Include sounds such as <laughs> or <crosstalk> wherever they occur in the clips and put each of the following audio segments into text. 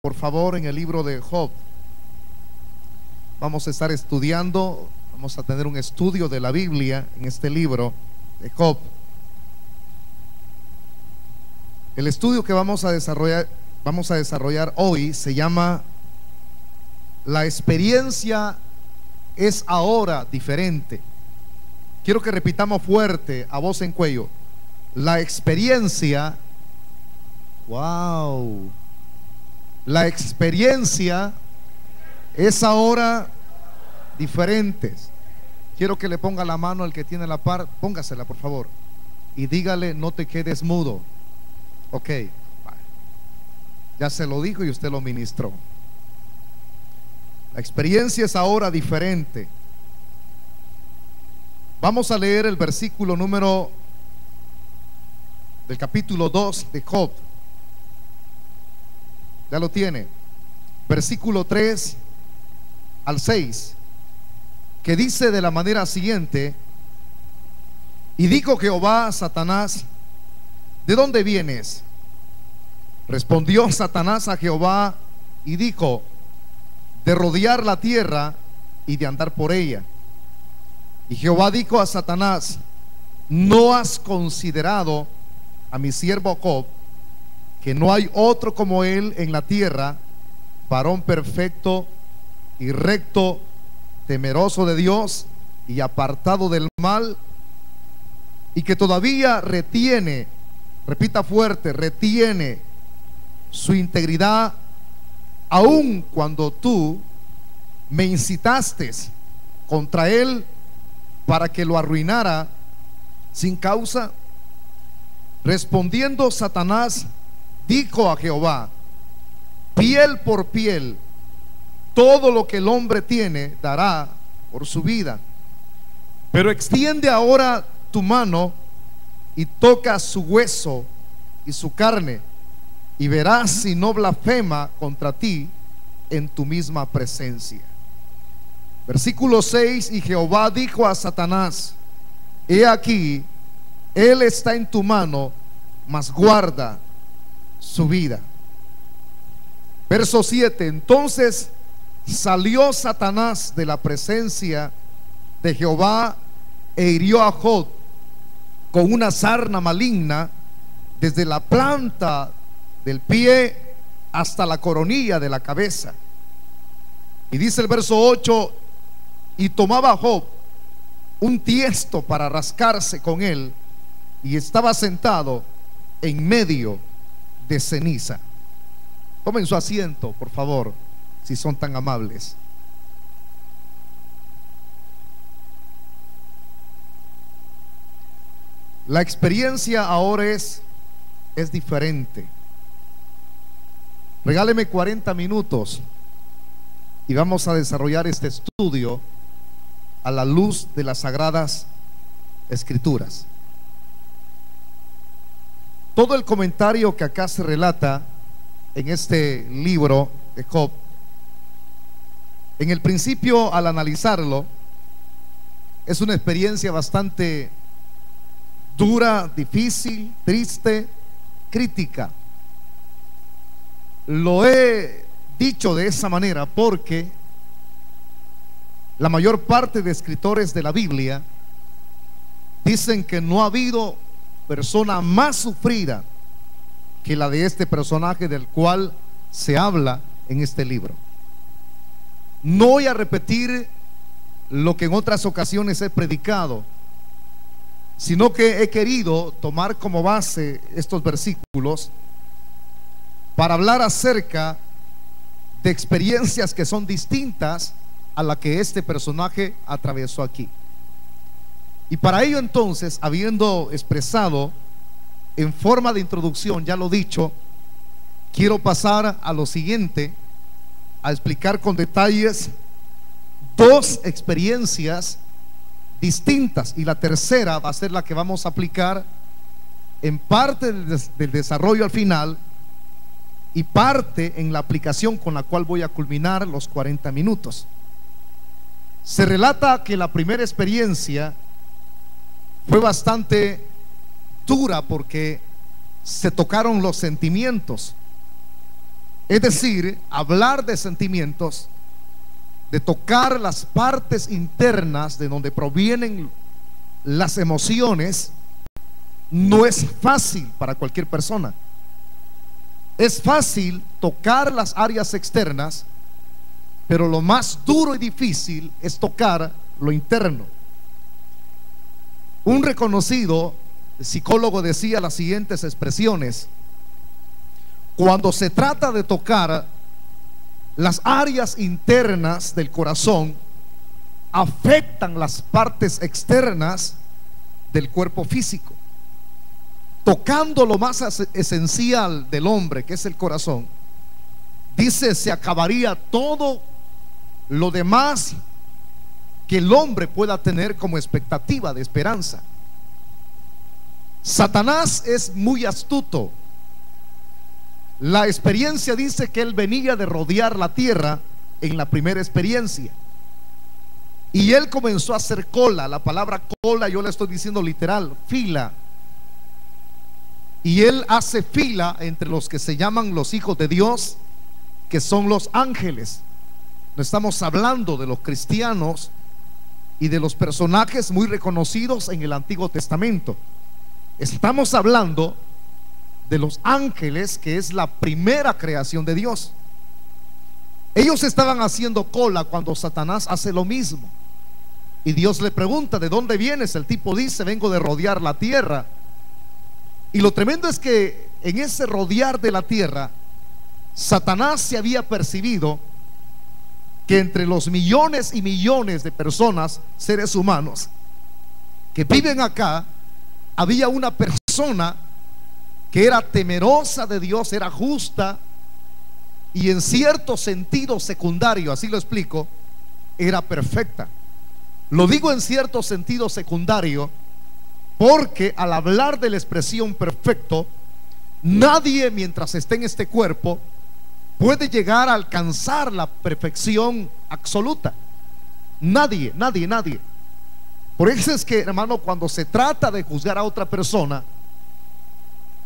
por favor, en el libro de Job. Vamos a estar estudiando, vamos a tener un estudio de la Biblia en este libro de Job. El estudio que vamos a desarrollar, vamos a desarrollar hoy se llama La experiencia es ahora diferente. Quiero que repitamos fuerte, a voz en cuello. La experiencia, wow, la experiencia es ahora diferente. Quiero que le ponga la mano al que tiene la par, póngasela por favor, y dígale, no te quedes mudo. Ok, ya se lo dijo y usted lo ministró. La experiencia es ahora diferente. Vamos a leer el versículo número del capítulo 2 de Job. Ya lo tiene. Versículo 3 al 6, que dice de la manera siguiente, y dijo Jehová a Satanás, ¿de dónde vienes? Respondió Satanás a Jehová y dijo, de rodear la tierra y de andar por ella. Y Jehová dijo a Satanás, ¿no has considerado a mi siervo Job, que no hay otro como él en la tierra, varón perfecto y recto, temeroso de Dios y apartado del mal, y que todavía retiene, repita fuerte, retiene su integridad, aun cuando tú me incitaste contra él para que lo arruinara sin causa. Respondiendo Satanás, dijo a Jehová, piel por piel, todo lo que el hombre tiene dará por su vida. Pero extiende ahora tu mano y toca su hueso y su carne, y verás si no blasfema contra ti en tu misma presencia. Versículo 6, y Jehová dijo a Satanás, he aquí, él está en tu mano, mas guarda su vida. Verso 7, entonces salió Satanás de la presencia de Jehová e hirió a Job con una sarna maligna desde la planta del pie hasta la coronilla de la cabeza. Y dice el verso 8, y tomaba Job un tiesto para rascarse con él y estaba sentado en medio de ceniza. Tomen su asiento, por favor, si son tan amables. La experiencia ahora es, es diferente. Regáleme 40 minutos y vamos a desarrollar este estudio a la luz de las sagradas escrituras. Todo el comentario que acá se relata en este libro de Job, en el principio al analizarlo, es una experiencia bastante dura, difícil, triste, crítica. Lo he dicho de esa manera porque la mayor parte de escritores de la Biblia dicen que no ha habido persona más sufrida que la de este personaje del cual se habla en este libro. No voy a repetir lo que en otras ocasiones he predicado, sino que he querido tomar como base estos versículos para hablar acerca de experiencias que son distintas a la que este personaje atravesó aquí. Y para ello entonces, habiendo expresado en forma de introducción, ya lo dicho, quiero pasar a lo siguiente, a explicar con detalles dos experiencias distintas y la tercera va a ser la que vamos a aplicar en parte del, desarrollo al final y parte en la aplicación con la cual voy a culminar los 40 minutos. Se relata que la primera experiencia fue bastante dura porque se tocaron los sentimientos. Es decir, hablar de sentimientos, de tocar las partes internas de donde provienen las emociones, no es fácil para cualquier persona. Es fácil tocar las áreas externas, pero lo más duro y difícil es tocar lo interno. Un reconocido psicólogo decía las siguientes expresiones. Cuando se trata de tocar las áreas internas del corazón, afectan las partes externas del cuerpo físico. Tocando lo más esencial del hombre, que es el corazón, dice, se acabaría todo lo demás que el hombre pueda tener como expectativa de esperanza. Satanás es muy astuto. La experiencia dice que él venía de rodear la tierra en la primera experiencia. Y él comenzó a hacer cola. La palabra cola yo le estoy diciendo literal, fila. Y él hace fila entre los que se llaman los hijos de Dios, que son los ángeles. No estamos hablando de los cristianos y de los personajes muy reconocidos en el Antiguo Testamento. Estamos hablando de los ángeles, que es la primera creación de Dios. Ellos estaban haciendo cola cuando Satanás hace lo mismo. Y Dios le pregunta, ¿de dónde vienes? El tipo dice, vengo de rodear la tierra. Y lo tremendo es que en ese rodear de la tierra, Satanás se había percibido que entre los millones y millones de personas, seres humanos, que viven acá, había una persona que era temerosa de Dios, era justa y en cierto sentido secundario, así lo explico, era perfecta. Lo digo en cierto sentido secundario porque al hablar de la expresión perfecto, nadie mientras esté en este cuerpo puede llegar a alcanzar la perfección absoluta. Nadie, nadie, nadie. Por eso es que, hermano, cuando se trata de juzgar a otra persona,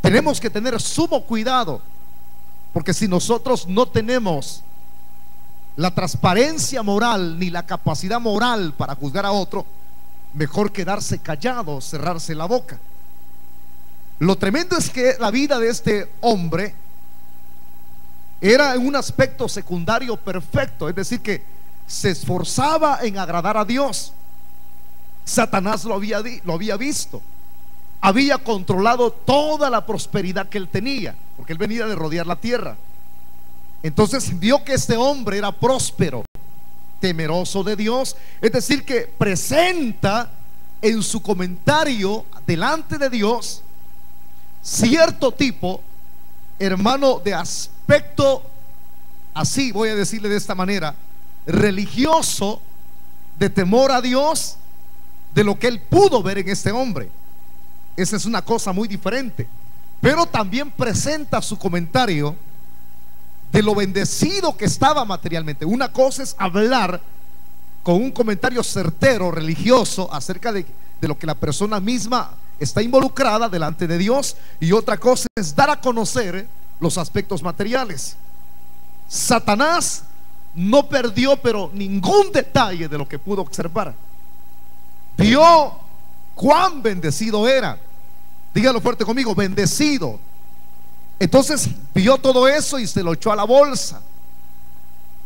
tenemos que tener sumo cuidado, porque si nosotros no tenemos la transparencia moral ni la capacidad moral para juzgar a otro, mejor quedarse callado, cerrarse la boca. Lo tremendo es que la vida de este hombre era un aspecto secundario perfecto, es decir, que se esforzaba en agradar a Dios. Satanás lo había, lo había visto, había controlado toda la prosperidad que él tenía, porque él venía de rodear la tierra. Entonces vio que este hombre era próspero, temeroso de Dios, es decir, que presenta en su comentario delante de Dios cierto tipo, hermano, de aspecto así voy a decirle de esta manera, religioso, de temor a Dios, de lo que él pudo ver en este hombre. Esa es una cosa muy diferente. Pero también presenta su comentario de lo bendecido que estaba materialmente. Una cosa es hablar con un comentario certero, religioso, acerca de, de lo que la persona misma está involucrada delante de Dios. Y otra cosa es dar a conocer los aspectos materiales. Satanás no perdió pero ningún detalle de lo que pudo observar. Vio cuán bendecido era. Dígalo fuerte conmigo, bendecido. Entonces vio todo eso y se lo echó a la bolsa.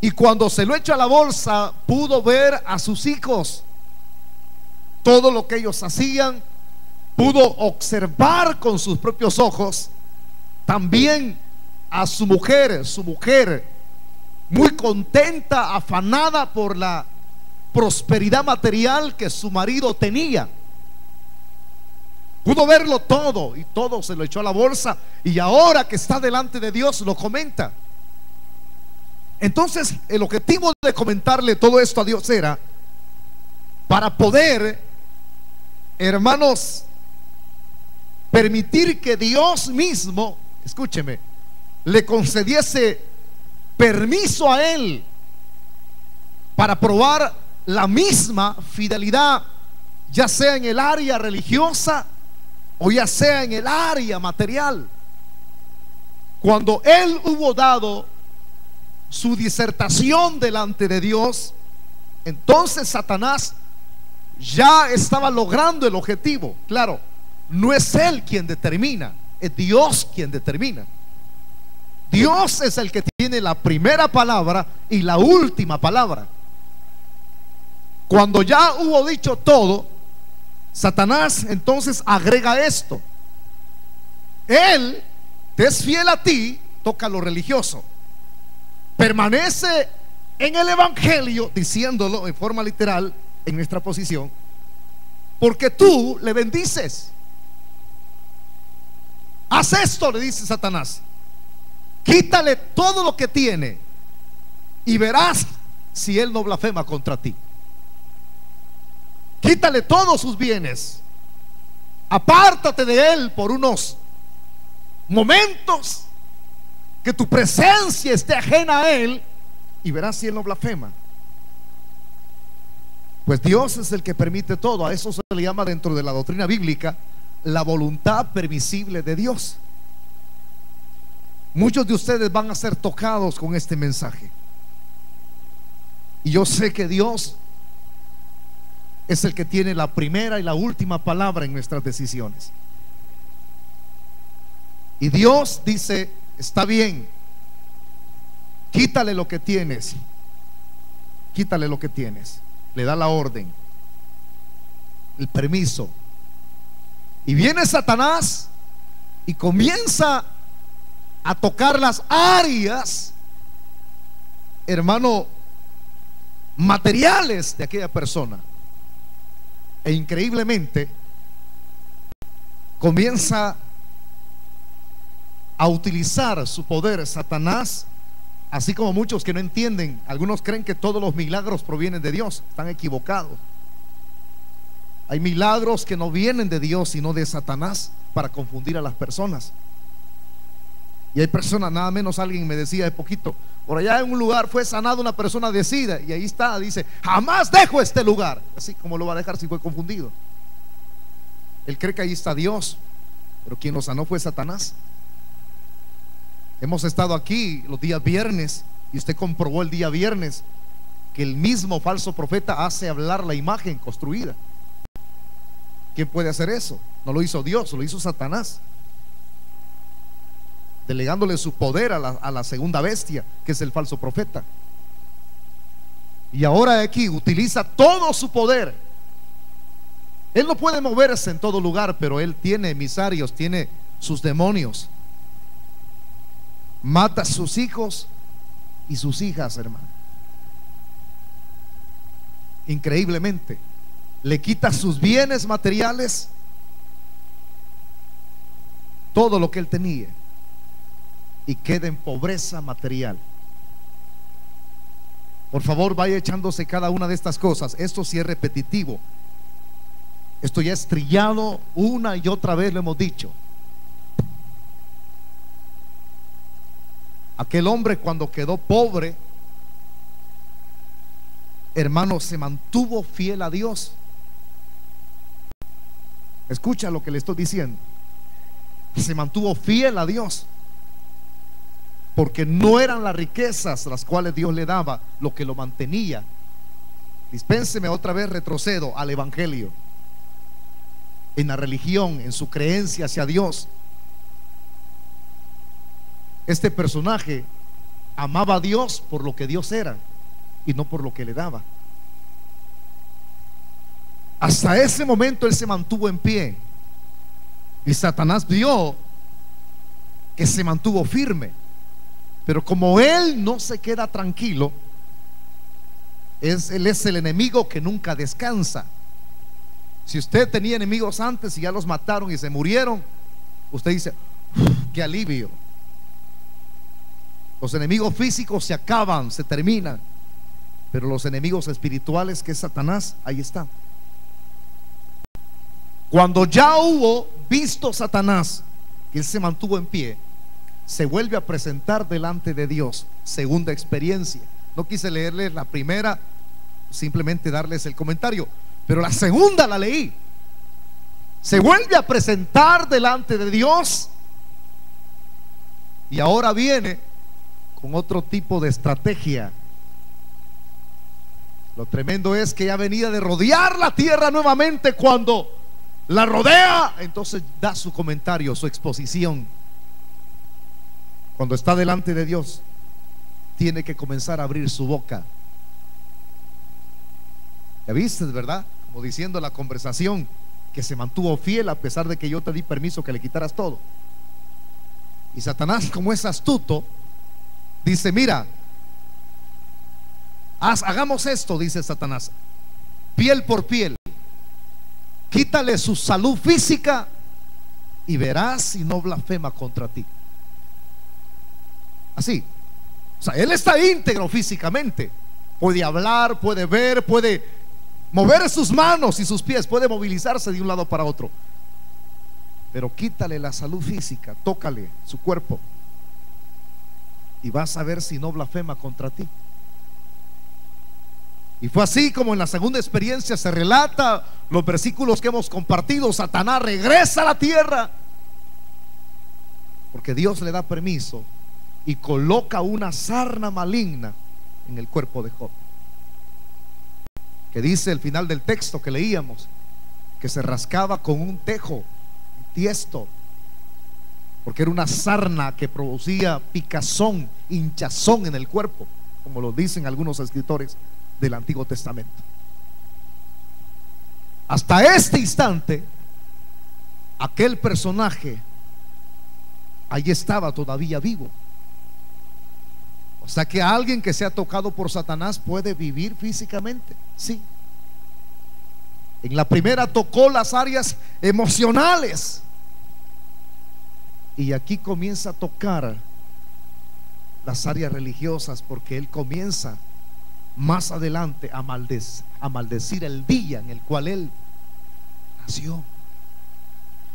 Y cuando se lo echó a la bolsa, pudo ver a sus hijos. Todo lo que ellos hacían, pudo observar con sus propios ojos. También a su mujer, su mujer, muy contenta, afanada por la prosperidad material que su marido tenía. Pudo verlo todo y todo se lo echó a la bolsa y ahora que está delante de Dios lo comenta. Entonces el objetivo de comentarle todo esto a Dios era para poder, hermanos, permitir que Dios mismo, escúcheme, le concediese permiso a él para probar la misma fidelidad, ya sea en el área religiosa o ya sea en el área material. Cuando él hubo dado su disertación delante de Dios, entonces Satanás ya estaba logrando el objetivo. Claro, no es él quien determina, es Dios quien determina. Dios es el que tiene la primera palabra y la última palabra. Cuando ya hubo dicho todo, Satanás entonces agrega esto. Él es fiel a ti, toca lo religioso. Permanece en el Evangelio, diciéndolo en forma literal, en nuestra posición, porque tú le bendices. Haz esto, le dice Satanás. Quítale todo lo que tiene y verás si él no blasfema contra ti. Quítale todos sus bienes. Apártate de él por unos momentos que tu presencia esté ajena a él y verás si él no blasfema. Pues Dios es el que permite todo. A eso se le llama dentro de la doctrina bíblica la voluntad permisible de Dios. Muchos de ustedes van a ser tocados con este mensaje. Y yo sé que Dios es el que tiene la primera y la última palabra en nuestras decisiones. Y Dios dice, está bien, quítale lo que tienes, quítale lo que tienes. Le da la orden, el permiso. Y viene Satanás y comienza a tocar las áreas, hermano, materiales de aquella persona. E increíblemente comienza a utilizar su poder Satanás, así como muchos que no entienden, algunos creen que todos los milagros provienen de Dios, están equivocados. Hay milagros que no vienen de Dios, sino de Satanás para confundir a las personas. Y hay personas, nada menos alguien me decía de poquito, por allá en un lugar fue sanada una persona de SIDA y ahí está, dice, jamás dejo este lugar. Así como lo va a dejar si fue confundido. Él cree que ahí está Dios, pero quien lo sanó fue Satanás. Hemos estado aquí los días viernes y usted comprobó el día viernes que el mismo falso profeta hace hablar la imagen construida. ¿Quién puede hacer eso? No lo hizo Dios, lo hizo Satanás delegándole su poder a la, segunda bestia, que es el falso profeta. Y ahora aquí utiliza todo su poder. Él no puede moverse en todo lugar, pero él tiene emisarios, tiene sus demonios. Mata a sus hijos y sus hijas, hermano. Increíblemente. Le quita sus bienes materiales, todo lo que él tenía y quede en pobreza material. Por favor, vaya echándose cada una de estas cosas. Esto sí es repetitivo. Esto ya es trillado una y otra vez, lo hemos dicho. Aquel hombre cuando quedó pobre, hermano, se mantuvo fiel a Dios. Escucha lo que le estoy diciendo. Se mantuvo fiel a Dios porque no eran las riquezas las cuales Dios le daba lo que lo mantenía. Dispénseme otra vez, retrocedo al Evangelio, en la religión, en su creencia hacia Dios. Este personaje amaba a Dios por lo que Dios era y no por lo que le daba. Hasta ese momento él se mantuvo en pie y Satanás vio que se mantuvo firme. Pero como él no se queda tranquilo, él es el enemigo que nunca descansa. Si usted tenía enemigos antes y ya los mataron y se murieron, usted dice, qué alivio. Los enemigos físicos se acaban, se terminan. Pero los enemigos espirituales, que es Satanás, ahí está. Cuando ya hubo visto Satanás que él se mantuvo en pie, se vuelve a presentar delante de Dios. Segunda experiencia. No quise leerles la primera, simplemente darles el comentario, pero la segunda la leí. Se vuelve a presentar delante de Dios y ahora viene con otro tipo de estrategia. Lo tremendo es que ya venía de rodear la tierra nuevamente cuando la rodea, entonces da su comentario, su exposición. Cuando está delante de Dios, tiene que comenzar a abrir su boca. ¿Ya viste, verdad? Como diciendo la conversación que se mantuvo fiel a pesar de que yo te di permiso que le quitaras todo. Y Satanás, como es astuto, dice, mira, hagamos esto, dice Satanás, piel por piel. Quítale su salud física y verás si no blasfema contra ti. Así. O sea, él está íntegro físicamente. Puede hablar, puede ver, puede mover sus manos y sus pies, puede movilizarse de un lado para otro. Pero quítale la salud física, tócale su cuerpo y vas a ver si no blasfema contra ti. Y fue así como en la segunda experiencia se relata los versículos que hemos compartido. Satanás regresa a la tierra porque Dios le da permiso y coloca una sarna maligna en el cuerpo de Job. Que dice el final del texto que leíamos, que se rascaba con un tejo tiesto, porque era una sarna que producía picazón, hinchazón en el cuerpo, como lo dicen algunos escritores del Antiguo Testamento. Hasta este instante, aquel personaje allí estaba todavía vivo. O sea que alguien que sea tocado por Satanás puede vivir físicamente, sí. En la primera tocó las áreas emocionales. Y aquí comienza a tocar las áreas religiosas porque él comienza más adelante a, a maldecir el día en el cual él nació.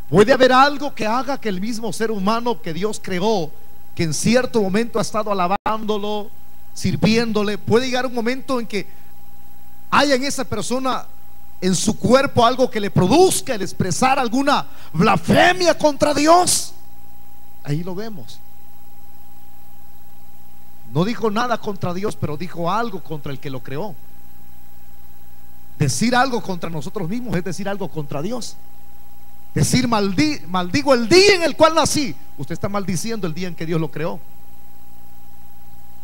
Puede haber algo que haga que el mismo ser humano que Dios creó que en cierto momento ha estado alabándolo, sirviéndole, puede llegar un momento en que haya en esa persona en su cuerpo algo que le produzca el expresar alguna blasfemia contra Dios. Ahí lo vemos. No dijo nada contra Dios, pero dijo algo contra el que lo creó. Decir algo contra nosotros mismos es decir algo contra Dios. Decir maldigo el día en el cual nací. Usted está maldiciendo el día en que Dios lo creó.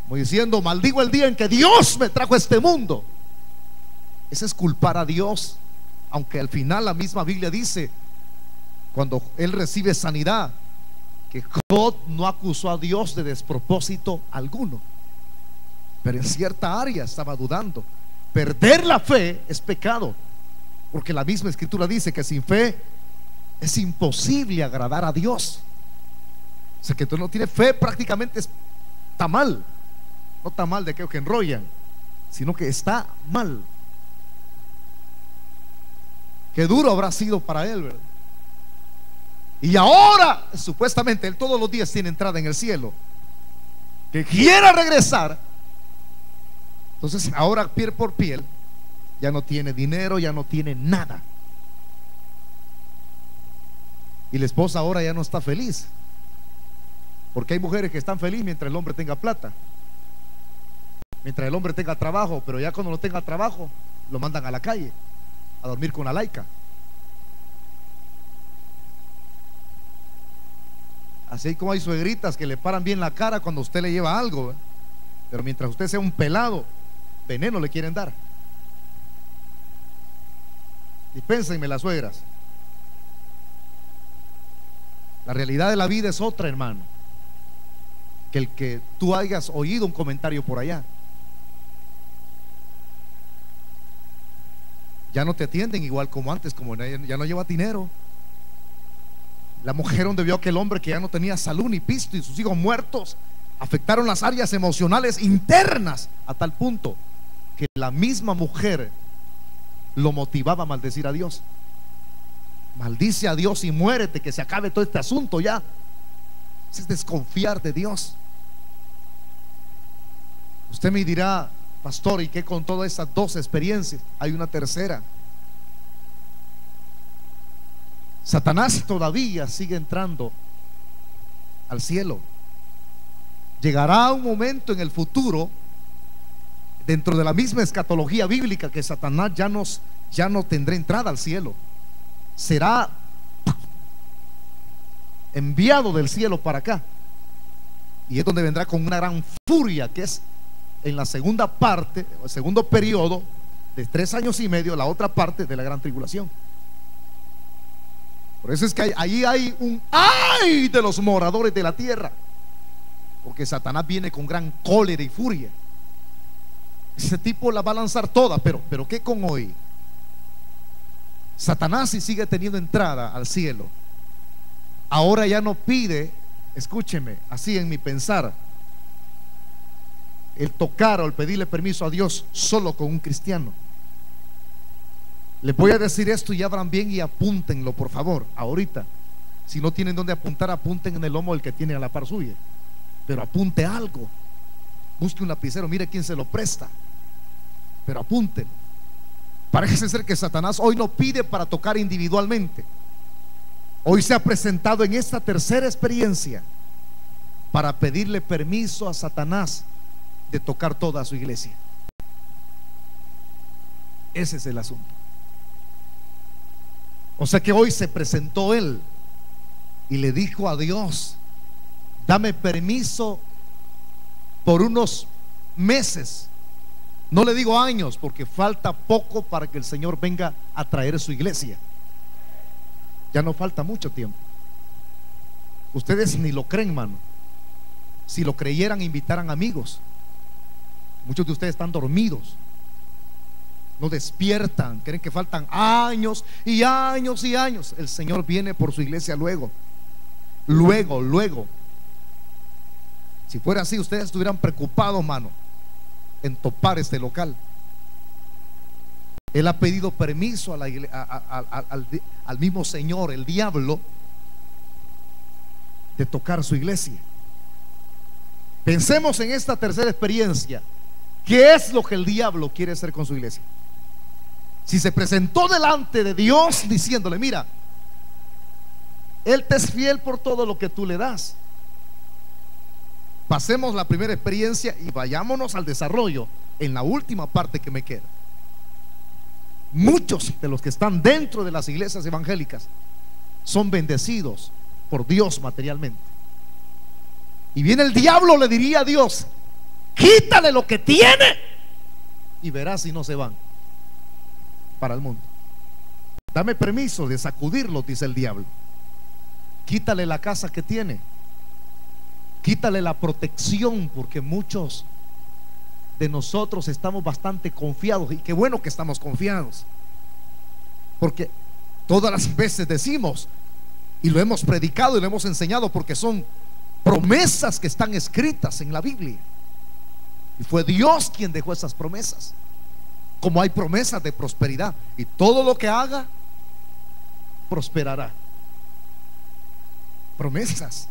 Como diciendo, maldigo el día en que Dios me trajo a este mundo. Ese es culpar a Dios. Aunque al final la misma Biblia dice, cuando él recibe sanidad, que Job no acusó a Dios de despropósito alguno. Pero en cierta área estaba dudando. Perder la fe es pecado. Porque la misma escritura dice que sin fe es imposible agradar a Dios. O sea que tú no tienes fe prácticamente está mal. No está mal de aquellos que enrollan, sino que está mal. Qué duro habrá sido para él, ¿verdad? Y ahora, supuestamente, él todos los días tiene entrada en el cielo. Que quiera regresar. Entonces, ahora piel por piel, ya no tiene dinero, ya no tiene nada. Y la esposa ahora ya no está feliz. Porque hay mujeres que están felices mientras el hombre tenga plata. Mientras el hombre tenga trabajo, pero ya cuando no tenga trabajo, lo mandan a la calle a dormir con la laica. Así como hay suegritas que le paran bien la cara cuando usted le lleva algo. Pero mientras usted sea un pelado, veneno le quieren dar. Dispénsenme las suegras. La realidad de la vida es otra, hermano, que el que tú hayas oído un comentario por allá. Ya no te atienden igual como antes, como ya no lleva dinero. La mujer donde vio que el hombre que ya no tenía salud ni pisto y sus hijos muertos afectaron las áreas emocionales internas a tal punto que la misma mujer lo motivaba a maldecir a Dios. Maldice a Dios y muérete, que se acabe todo este asunto ya. Es desconfiar de Dios. Usted me dirá, pastor, ¿y qué con todas esas dos experiencias? Hay una tercera. Satanás todavía sigue entrando al cielo. llegará un momento en el futuro, dentro de la misma escatología bíblica, que Satanás ya, nos, ya no tendrá entrada al cielo. Será enviado del cielo para acá. Y es donde vendrá con una gran furia, que es en la segunda parte, el segundo periodo de tres años y medio, la otra parte de la gran tribulación. Por eso es que ahí hay un ay de los moradores de la tierra. Porque Satanás viene con gran cólera y furia. Ese tipo la va a lanzar toda, pero, pero ¿qué con hoy? Satanás si sigue teniendo entrada al cielo. Ahora ya no pide, escúcheme, así en mi pensar, el tocar o el pedirle permiso a Dios solo con un cristiano. Les voy a decir esto y abran bien y apúntenlo, por favor, ahorita. Si no tienen donde apuntar, apunten en el lomo del que tiene a la par suya. Pero apunte algo. Busque un lapicero, mire quién se lo presta. Pero apunten. Parece ser que Satanás hoy no pide para tocar individualmente. Hoy se ha presentado en esta tercera experiencia para pedirle permiso a Satanás de tocar toda su iglesia. Ese es el asunto. O sea que hoy se presentó él y le dijo a Dios, dame permiso por unos meses. No le digo años porque falta poco para que el Señor venga a traer su iglesia. Ya no falta mucho tiempo. Ustedes ni lo creen, mano. Si lo creyeran, invitaran amigos. Muchos de ustedes están dormidos. No despiertan. Creen que faltan años y años y años. El Señor viene por su iglesia luego. Luego, luego. Si fuera así, ustedes estuvieran preocupados, mano, en topar este local. Él ha pedido permiso a la al mismo Señor, el diablo, de tocar su iglesia. Pensemos en esta tercera experiencia. ¿Qué es lo que el diablo quiere hacer con su iglesia? Si se presentó delante de Dios diciéndole, mira, Él te es fiel por todo lo que tú le das. Pasemos la primera experiencia y vayámonos al desarrollo en la última parte que me queda. Muchos de los que están dentro de las iglesias evangélicas son bendecidos por Dios materialmente. Y viene el diablo, le diría a Dios, quítale lo que tiene y verás si no se van para el mundo. Dame permiso de sacudirlo, dice el diablo. Quítale la casa que tiene. Quítale la protección, porque muchos de nosotros estamos bastante confiados y qué bueno que estamos confiados. Porque todas las veces decimos y lo hemos predicado y lo hemos enseñado porque son promesas que están escritas en la Biblia. Y fue Dios quien dejó esas promesas. Como hay promesas de prosperidad y todo lo que haga prosperará. Promesas.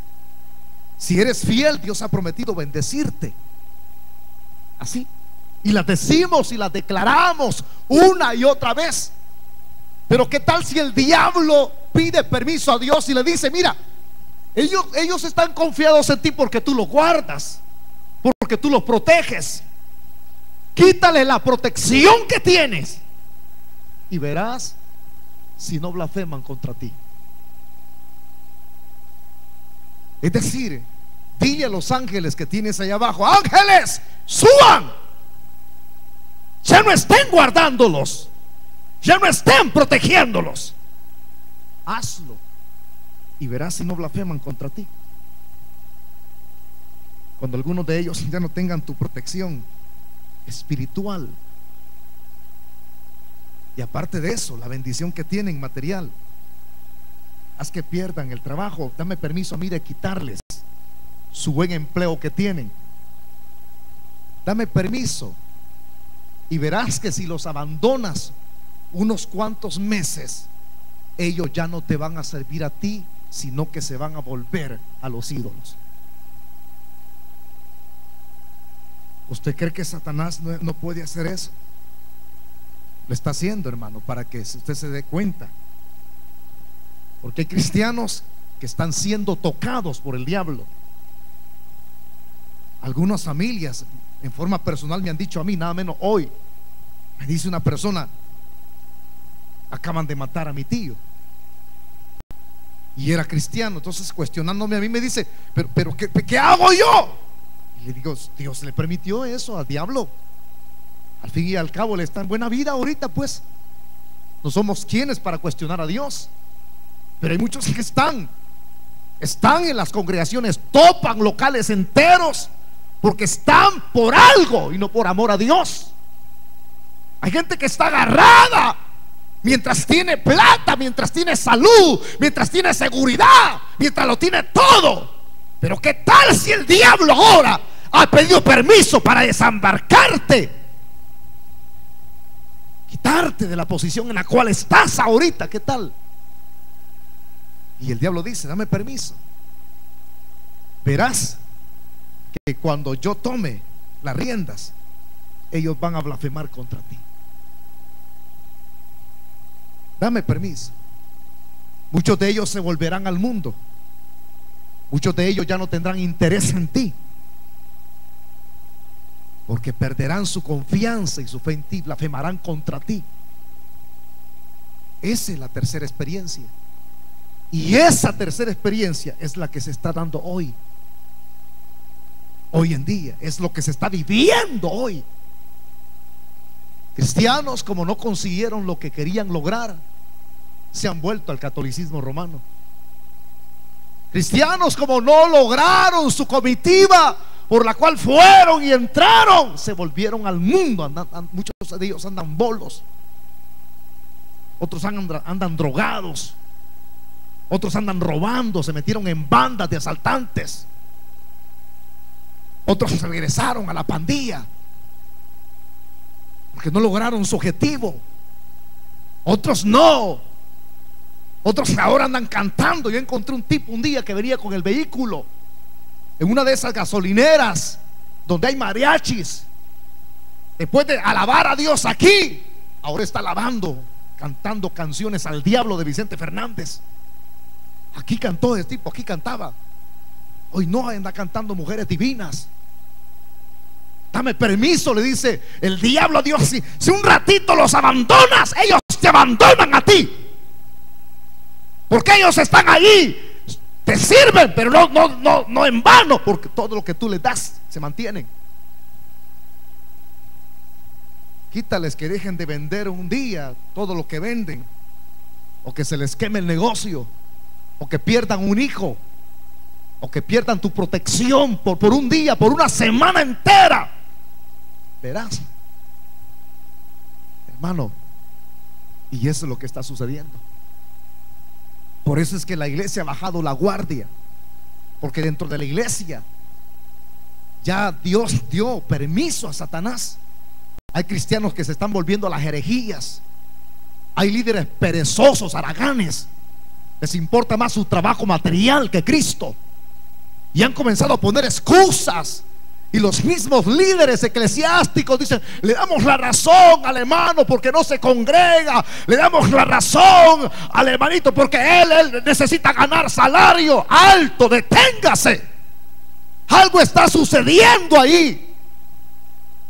Si eres fiel, Dios ha prometido bendecirte. Así. Y las decimos y las declaramos una y otra vez. Pero ¿qué tal si el diablo pide permiso a Dios y le dice, mira, ellos, ellos están confiados en ti porque tú los guardas, porque tú los proteges. Quítale la protección que tienes y verás si no blasfeman contra ti. Es decir, Dile a los ángeles que tienes allá abajo, ángeles, suban. Ya no estén guardándolos. Ya no estén protegiéndolos. Hazlo. Y verás si no blasfeman contra ti. Cuando algunos de ellos ya no tengan tu protección espiritual. Y aparte de eso, la bendición que tienen material. Haz que pierdan el trabajo. Dame permiso a mí de quitarles su buen empleo que tienen. Dame permiso y verás que si los abandonas unos cuantos meses, ellos ya no te van a servir a ti, sino que se van a volver a los ídolos. ¿Usted cree que Satanás no, puede hacer eso? Lo está haciendo, hermano, para que usted se dé cuenta. Porque hay cristianos que están siendo tocados por el diablo. Algunas familias en forma personal me han dicho a mí, nada menos hoy, me dice una persona, acaban de matar a mi tío. Y era cristiano, entonces cuestionándome a mí me dice, pero, pero ¿qué, qué hago yo? Y le digo, Dios le permitió eso al diablo. Al fin y al cabo le está en buena vida ahorita, pues. No somos quienes para cuestionar a Dios. Pero hay muchos que están, están en las congregaciones, topan locales enteros, porque están por algo y no por amor a Dios. Hay gente que está agarrada mientras tiene plata, mientras tiene salud, mientras tiene seguridad, mientras lo tiene todo. Pero ¿qué tal si el diablo ahora ha pedido permiso para desembarcarte? Quitarte de la posición en la cual estás ahorita, ¿qué tal? Y el diablo dice, dame permiso. Verás que cuando yo tome las riendas, ellos van a blasfemar contra ti. Dame permiso. Muchos de ellos se volverán al mundo. Muchos de ellos ya no tendrán interés en ti. Porque perderán su confianza y su fe en ti, blasfemarán contra ti. Esa es la tercera experiencia. Y esa tercera experiencia es la que se está dando hoy. Hoy en día. Es lo que se está viviendo hoy. Cristianos como no consiguieron lo que querían lograr, se han vuelto al catolicismo romano. Cristianos como no lograron su comitiva por la cual fueron y entraron, se volvieron al mundo. muchos de ellos andan bolos. Otros andan, andan drogados. Otros andan robando, se metieron en bandas de asaltantes. Otros regresaron a la pandilla porque no lograron su objetivo. Otros no. Otros ahora andan cantando. Yo encontré un tipo un día que venía con el vehículo en una de esas gasolineras donde hay mariachis. Después de alabar a Dios aquí, ahora está alabando, cantando canciones al diablo de Vicente Fernández. Aquí cantó ese tipo, aquí cantaba. Hoy no anda cantando mujeres divinas. Dame permiso, le dice el diablo a Dios. Si, si un ratito los abandonas, ellos te abandonan a ti. Porque ellos están ahí. Te sirven, pero no, no, no, no en vano. Porque todo lo que tú les das se mantienen. Quítales que dejen de vender un día todo lo que venden. O que se les queme el negocio o que pierdan un hijo, o que pierdan tu protección por, por un día, por una semana entera. Verás, hermano, y eso es lo que está sucediendo. Por eso es que la iglesia ha bajado la guardia, porque dentro de la iglesia ya Dios dio permiso a Satanás. Hay cristianos que se están volviendo a las herejías. Hay líderes perezosos, haraganes, les importa más su trabajo material que Cristo. Y han comenzado a poner excusas. Y los mismos líderes eclesiásticos dicen, le damos la razón al hermano porque no se congrega. Le damos la razón al hermanito porque él, él necesita ganar salario alto. Deténgase. Algo está sucediendo ahí.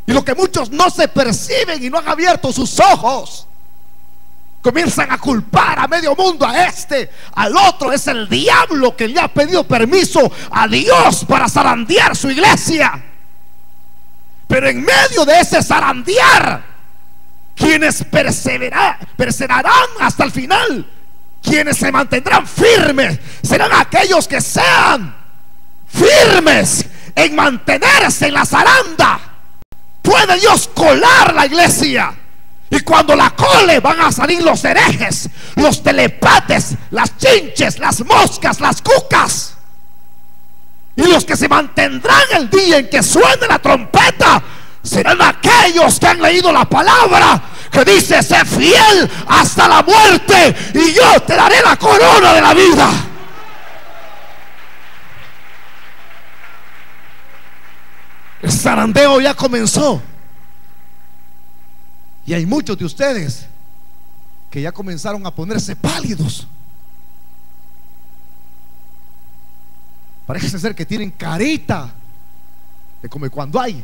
Y lo que muchos no se perciben y no han abierto sus ojos comienzan a culpar a medio mundo, a este, al otro. Es el diablo que le ha pedido permiso a Dios para zarandear su iglesia. Pero en medio de ese zarandear, quienes perseverarán hasta el final, quienes se mantendrán firmes, serán aquellos que sean firmes en mantenerse en la zaranda. Puede Dios colar la iglesia y cuando la cole van a salir los herejes, los telepates, las chinches, las moscas, las cucas. Y los que se mantendrán el día en que suene la trompeta serán aquellos que han leído la palabra que dice, sé fiel hasta la muerte y yo te daré la corona de la vida. El zarandeo ya comenzó. Y hay muchos de ustedes que ya comenzaron a ponerse pálidos. Parece ser que tienen carita de como cuando hay.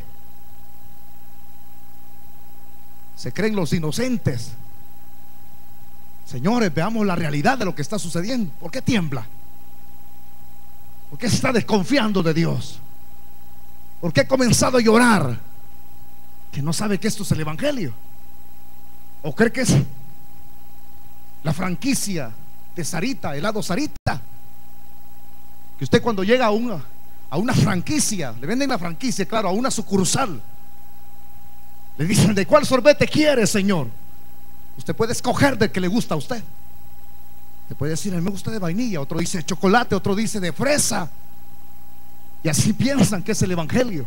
Se creen los inocentes. Señores, veamos la realidad de lo que está sucediendo. ¿Por qué tiembla? ¿Por qué se está desconfiando de Dios? ¿Por qué ha comenzado a llorar? Que no sabe que esto es el Evangelio. ¿O cree que es la franquicia de Sarita, helado Sarita? Que usted cuando llega a una, a una franquicia, le venden la franquicia, claro, a una sucursal, le dicen, ¿de cuál sorbete quiere, Señor? Usted puede escoger del que le gusta a usted. Te puede decir, a mí me gusta de vainilla, otro dice de chocolate, otro dice de fresa. Y así piensan que es el Evangelio.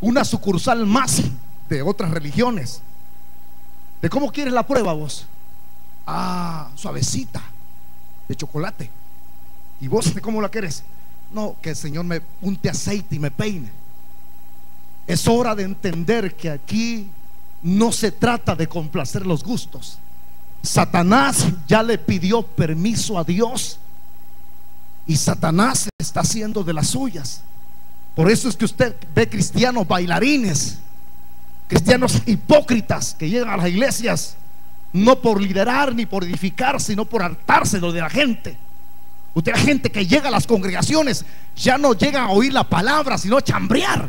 Una sucursal más de otras religiones. ¿De cómo quieres la prueba vos? Ah, suavecita, de chocolate. ¿Y vos de cómo la quieres? No, que el Señor me unte aceite y me peine. Es hora de entender que aquí no se trata de complacer los gustos. Satanás ya le pidió permiso a Dios y Satanás está haciendo de las suyas. Por eso es que usted ve cristianos bailarines, cristianos hipócritas que llegan a las iglesias no por liderar ni por edificar, sino por hartarse de la gente. Usted ve gente que llega a las congregaciones, ya no llega a oír la palabra, sino a chambrear.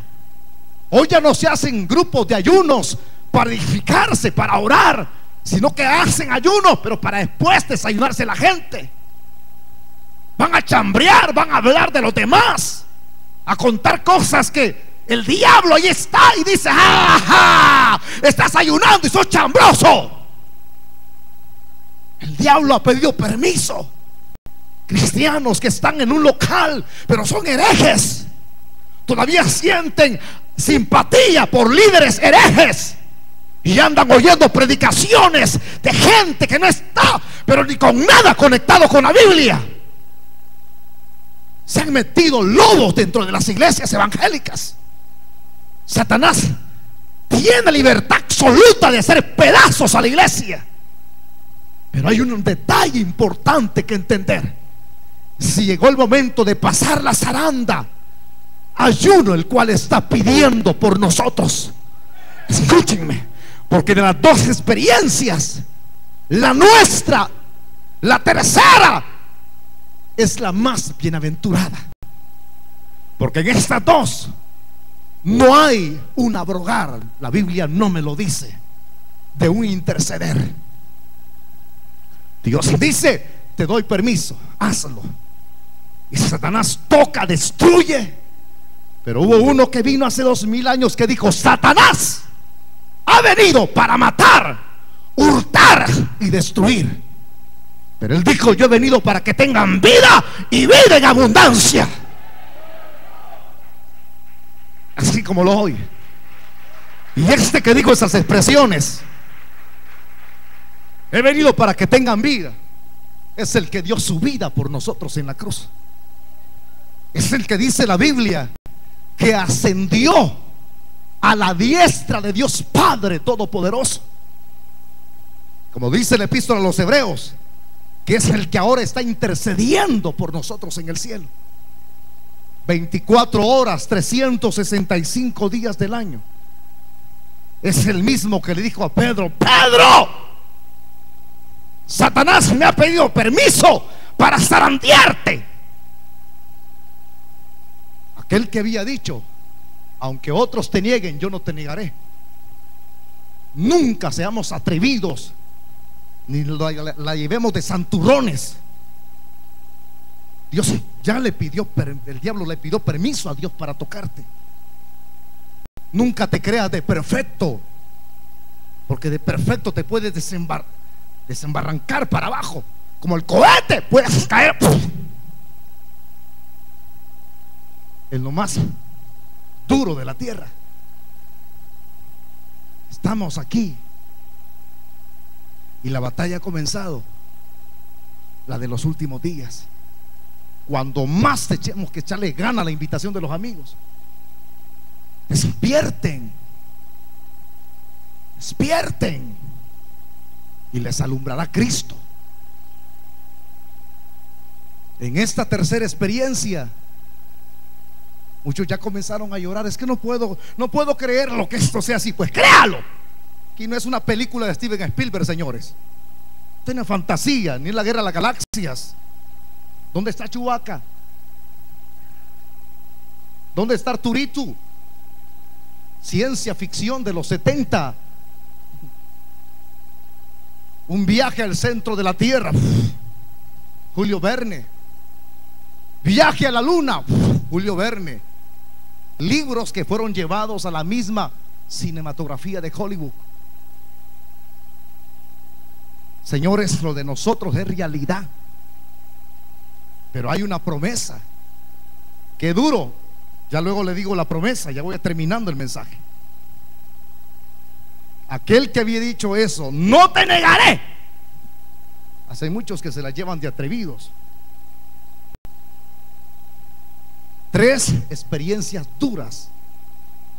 Hoy ya no se hacen grupos de ayunos para edificarse, para orar, sino que hacen ayunos, pero para después desayunarse la gente. Van a chambrear, van a hablar de los demás, a contar cosas que el diablo ahí está y dice, ¡ajá! Estás ayunando y sos chambroso. El diablo ha pedido permiso. Cristianos que están en un local, pero son herejes. Todavía sienten simpatía por líderes herejes. Y andan oyendo predicaciones de gente que no está, pero ni con nada conectado con la Biblia. Se han metido lobos dentro de las iglesias evangélicas. Satanás tiene libertad absoluta de hacer pedazos a la iglesia. Pero hay un detalle importante que entender. Si llegó el momento de pasar la zaranda, ayuno el cual está pidiendo por nosotros. Escúchenme, porque de las dos experiencias, la nuestra, la tercera, es la más bienaventurada. Porque en estas dos no hay un abrogar, la Biblia no me lo dice, de un interceder. Dios dice, te doy permiso, hazlo. Y Satanás toca, destruye. Pero hubo uno que vino hace dos mil años que dijo, Satanás ha venido para matar, hurtar y destruir. Pero él dijo, yo he venido para que tengan vida y vida en abundancia. Así como lo oye. Y este que dijo esas expresiones, he venido para que tengan vida, es el que dio su vida por nosotros en la cruz. Es el que dice la Biblia que ascendió a la diestra de Dios Padre Todopoderoso. Como dice el epístola a los hebreos, que es el que ahora está intercediendo por nosotros en el cielo. 24 horas, 365 días del año. Es el mismo que le dijo a Pedro, Pedro, Satanás me ha pedido permiso para zarandearte. Aquel que había dicho, aunque otros te nieguen, yo no te negaré. Nunca seamos atrevidos, ni la, llevemos de santurrones. Dios ya le pidió, el diablo le pidió permiso a Dios para tocarte. Nunca te creas de perfecto, porque de perfecto te puedes desembarrancar para abajo, como el cohete, puedes caer en lo más duro de la tierra. Estamos aquí y la batalla ha comenzado, la de los últimos días. Cuando más echemos que echarle gana a la invitación de los amigos. Despierten. Despierten. Y les alumbrará Cristo. En esta tercera experiencia Muchos ya comenzaron a llorar. Es que no puedo, no puedo creer lo que esto sea así. Pues créalo. Aquí no es una película de Steven Spielberg, señores. Tiene fantasía, ni la guerra de las galaxias. ¿Dónde está Chubaca? ¿Dónde está Arturito? Ciencia ficción de los 70. Un viaje al centro de la Tierra. Julio Verne. Viaje a la Luna. Julio Verne. Libros que fueron llevados a la misma cinematografía de Hollywood. Señores, lo de nosotros es realidad. Pero hay una promesa. Que duro. Ya luego le digo la promesa, ya voy terminando el mensaje. Aquel que había dicho eso, no te negaré. Hace muchos que se la llevan de atrevidos. Tres experiencias duras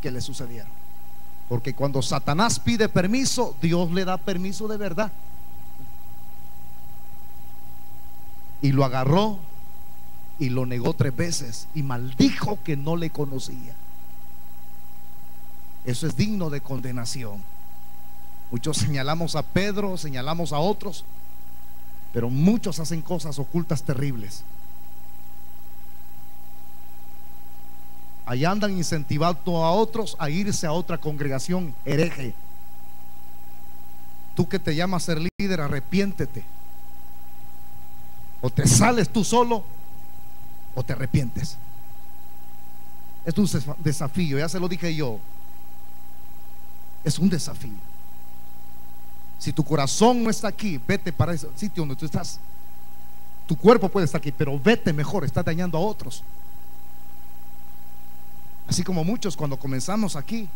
que le sucedieron. Porque cuando Satanás pide permiso, Dios le da permiso de verdad. Y lo agarró y lo negó tres veces y maldijo que no le conocía. Eso es digno de condenación. Muchos señalamos a Pedro, señalamos a otros, pero muchos hacen cosas ocultas terribles. Ahí andan incentivando a otros a irse a otra congregación hereje. Tú que te llamas ser líder, arrepiéntete. O te sales tú solo o te arrepientes. Es un desafío, ya se lo dije yo. Es un desafío. Si tu corazón no está aquí, vete para ese sitio donde tú estás. Tu cuerpo puede estar aquí, pero vete mejor, estás dañando a otros. Así como muchos cuando comenzamos aquí,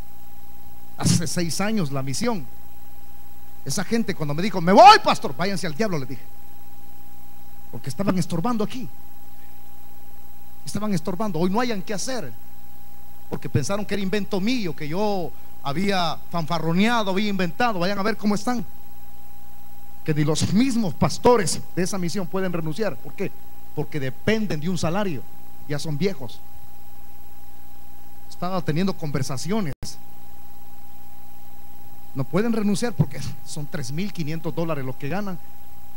hace seis años la misión, esa gente cuando me dijo, me voy, pastor, váyanse al diablo, le dije. Porque estaban estorbando aquí. Estaban estorbando. Hoy no hayan qué hacer. Porque pensaron que era invento mío, que yo había fanfarroneado, había inventado. Vayan a ver cómo están. Que ni los mismos pastores de esa misión pueden renunciar. ¿Por qué? Porque dependen de un salario. Ya son viejos. Estaba teniendo conversaciones. No pueden renunciar porque son 3.500 dólares los que ganan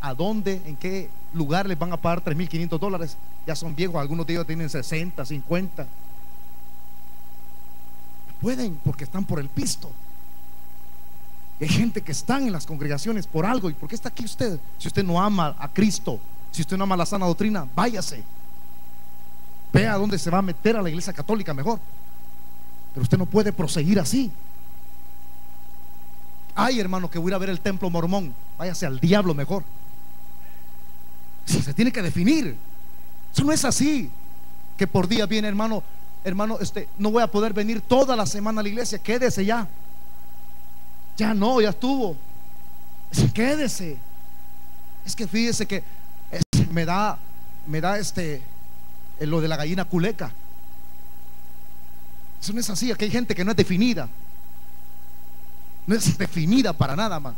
a dónde, en qué lugar les van a pagar 3.500 dólares. Ya son viejos, algunos de ellos tienen 60, 50. Pueden porque están por el pisto. Hay gente que están en las congregaciones por algo. ¿Y por qué está aquí usted? Si usted no ama a Cristo, si usted no ama la sana doctrina, váyase. Vea dónde se va a meter a la iglesia católica mejor. Pero usted no puede proseguir así. Ay, hermano, que voy a ver el templo mormón. Váyase al diablo mejor. Se tiene que definir. Eso no es así. Que por día viene, hermano, hermano, este, no voy a poder venir toda la semana a la iglesia. Quédese ya. Ya no, ya estuvo. Quédese. Es que fíjese que me da, me da este, eh, lo de la gallina culeca. Eso no es así. Aquí hay gente que no es definida. No es definida para nada más.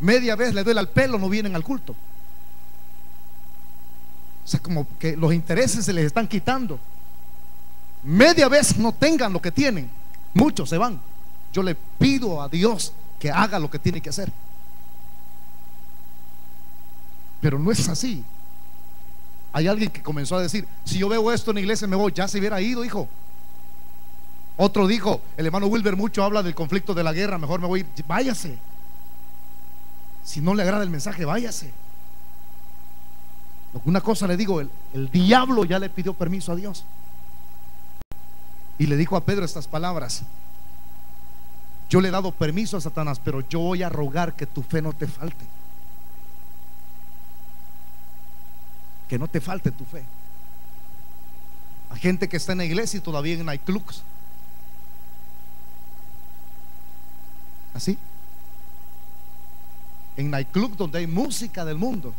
Media vez le duele al pelo, no vienen al culto. O sea, como que los intereses se les están quitando. Media vez no tengan lo que tienen. Muchos se van. Yo le pido a Dios que haga lo que tiene que hacer. Pero no es así. Hay alguien que comenzó a decir, si yo veo esto en la iglesia me voy, ya se hubiera ido, hijo. Otro dijo, el hermano Wilber mucho habla del conflicto de la guerra, mejor me voy, váyase. Si no le agrada el mensaje, váyase. Una cosa le digo, el, diablo ya le pidió permiso a Dios. Y le dijo a Pedro estas palabras. Yo le he dado permiso a Satanás, pero yo voy a rogar que tu fe no te falte. Que no te falte tu fe. Hay gente que está en la iglesia y todavía en nightclubs. Así. En nightclub donde hay música del mundo.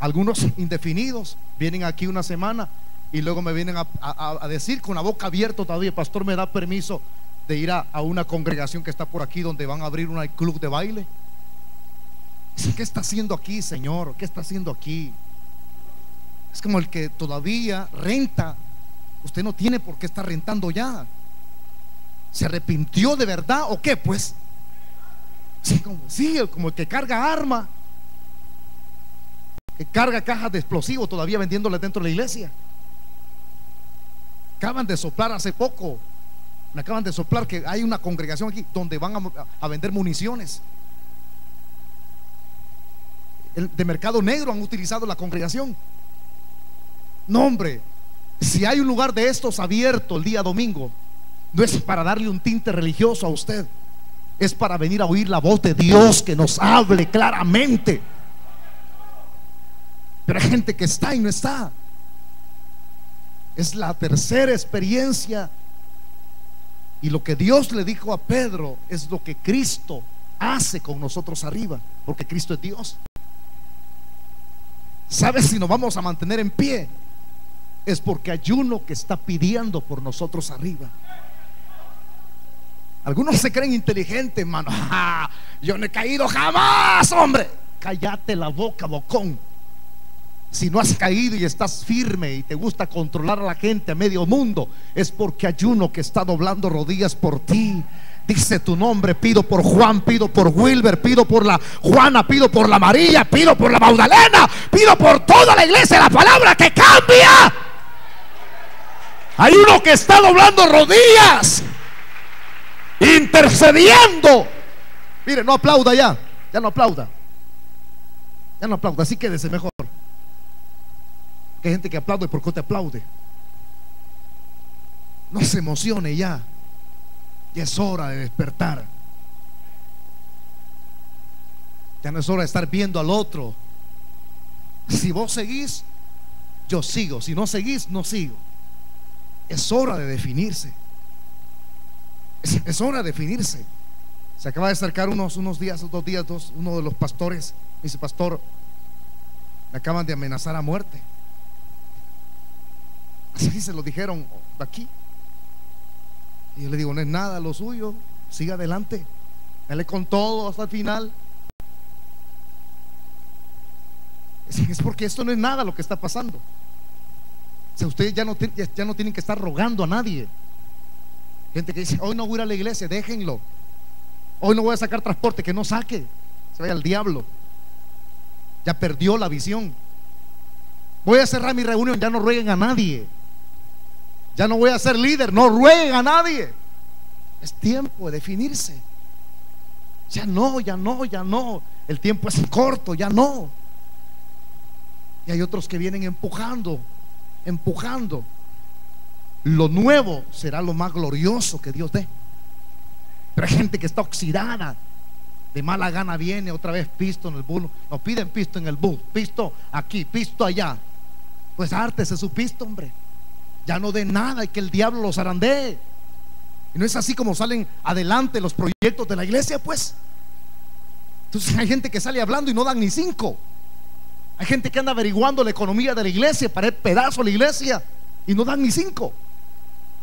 Algunos indefinidos vienen aquí una semana y luego me vienen a, decir con la boca abierta todavía, pastor, ¿me da permiso de ir a, una congregación que está por aquí donde van a abrir un club de baile? ¿Qué está haciendo aquí, Señor? ¿Qué está haciendo aquí? Es como el que todavía renta Usted no tiene por qué estar rentando ya. ¿Se arrepintió de verdad o qué? Pues, sí, como, sí, como el que carga arma, que carga cajas de explosivos todavía vendiéndolas dentro de la iglesia. Acaban de soplar hace poco, me acaban de soplar que hay una congregación aquí donde van a, vender municiones. De mercado negro han utilizado la congregación. No, hombre, si hay un lugar de estos abierto el día domingo, no es para darle un tinte religioso a usted, es para venir a oír la voz de Dios que nos hable claramente. Pero hay gente que está y no está. Es la tercera experiencia. Y lo que Dios le dijo a Pedro es lo que Cristo hace con nosotros arriba, porque Cristo es Dios. ¿Sabes si nos vamos a mantener en pie? Es porque hay uno que está pidiendo por nosotros arriba. Algunos se creen inteligentes, hermano. <laughs> yo no he caído jamás, hombre. Cállate la boca, bocón. Si no has caído y estás firme y te gusta controlar a la gente a medio mundo, es porque hay uno que está doblando rodillas por ti. Dice tu nombre, pido por Juan, pido por Wilber, pido por la Juana, pido por la María, pido por la Magdalena, pido por toda la iglesia, la palabra que cambia. Hay uno que está doblando rodillas intercediendo. Mire, no aplauda ya, ya no aplauda. Ya no aplauda, así quédese mejor. Que hay gente que aplaude porque te aplaude. No se emocione ya. Ya es hora de despertar. Ya no es hora de estar viendo al otro. Si vos seguís, yo sigo. Si no seguís, no sigo. Es hora de definirse. Es, hora de definirse. Se acaba de acercar unos, unos días, dos días, dos, uno de los pastores. dice, pastor, me acaban de amenazar a muerte. Así se lo dijeron aquí. Y yo le digo, no es nada lo suyo, siga adelante. Dale con todo hasta el final. Es porque esto no es nada lo que está pasando. O ustedes ya no, ya no tienen que estar rogando a nadie. Gente que dice, hoy no voy a ir a la iglesia, déjenlo. Hoy no voy a sacar transporte, que no saque. Se vaya al diablo. Ya perdió la visión. Voy a cerrar mi reunión, ya no rueguen a nadie. Ya no voy a ser líder, no rueguen a nadie. Es tiempo de definirse. Ya no, ya no, ya no. El tiempo es corto, ya no. Y hay otros que vienen empujando, empujando lo nuevo será lo más glorioso que Dios dé. Pero hay gente que está oxidada. De mala gana viene otra vez pisto en el bus. Nos piden pisto en el bus. Pisto aquí, pisto allá. Pues ártese su pisto, hombre. Ya no de nada y que el diablo los arandee. Y no es así como salen adelante los proyectos de la iglesia, pues. Entonces hay gente que sale hablando y no dan ni cinco. Hay gente que anda averiguando la economía de la iglesia para el pedazo de la iglesia y no dan ni cinco.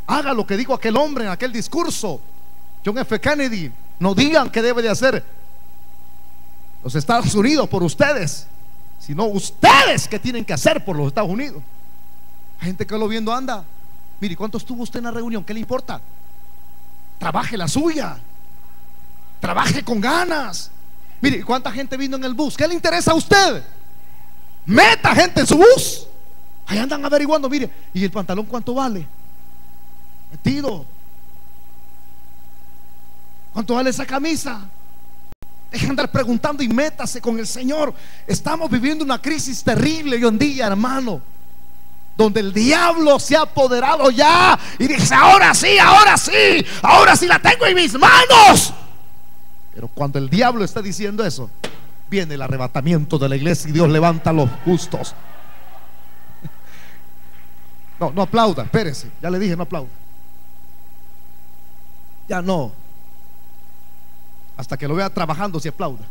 Haga lo que dijo aquel hombre en aquel discurso. John F. Kennedy. No digan qué debe de hacer los Estados Unidos por ustedes, sino ustedes que tienen que hacer por los Estados Unidos. Gente que lo viendo anda. Mire, ¿cuánto estuvo usted en la reunión? ¿Qué le importa? Trabaje la suya. Trabaje con ganas. Mire, ¿cuánta gente vino en el bus? ¿Qué le interesa a usted? Meta gente en su bus. Ahí andan averiguando, mire, ¿y el pantalón cuánto vale? Metido. ¿Cuánto vale esa camisa? Deja de andar preguntando y métase con el Señor. Estamos viviendo una crisis terrible hoy en día, hermano. Donde el diablo se ha apoderado ya y dice, ahora sí, ahora sí, ahora sí la tengo en mis manos. Pero cuando el diablo está diciendo eso, viene el arrebatamiento de la iglesia y Dios levanta a los justos. <laughs> No, no aplauda, espérese, ya le dije, no aplauda. Ya no. Hasta que lo vea trabajando se aplauda.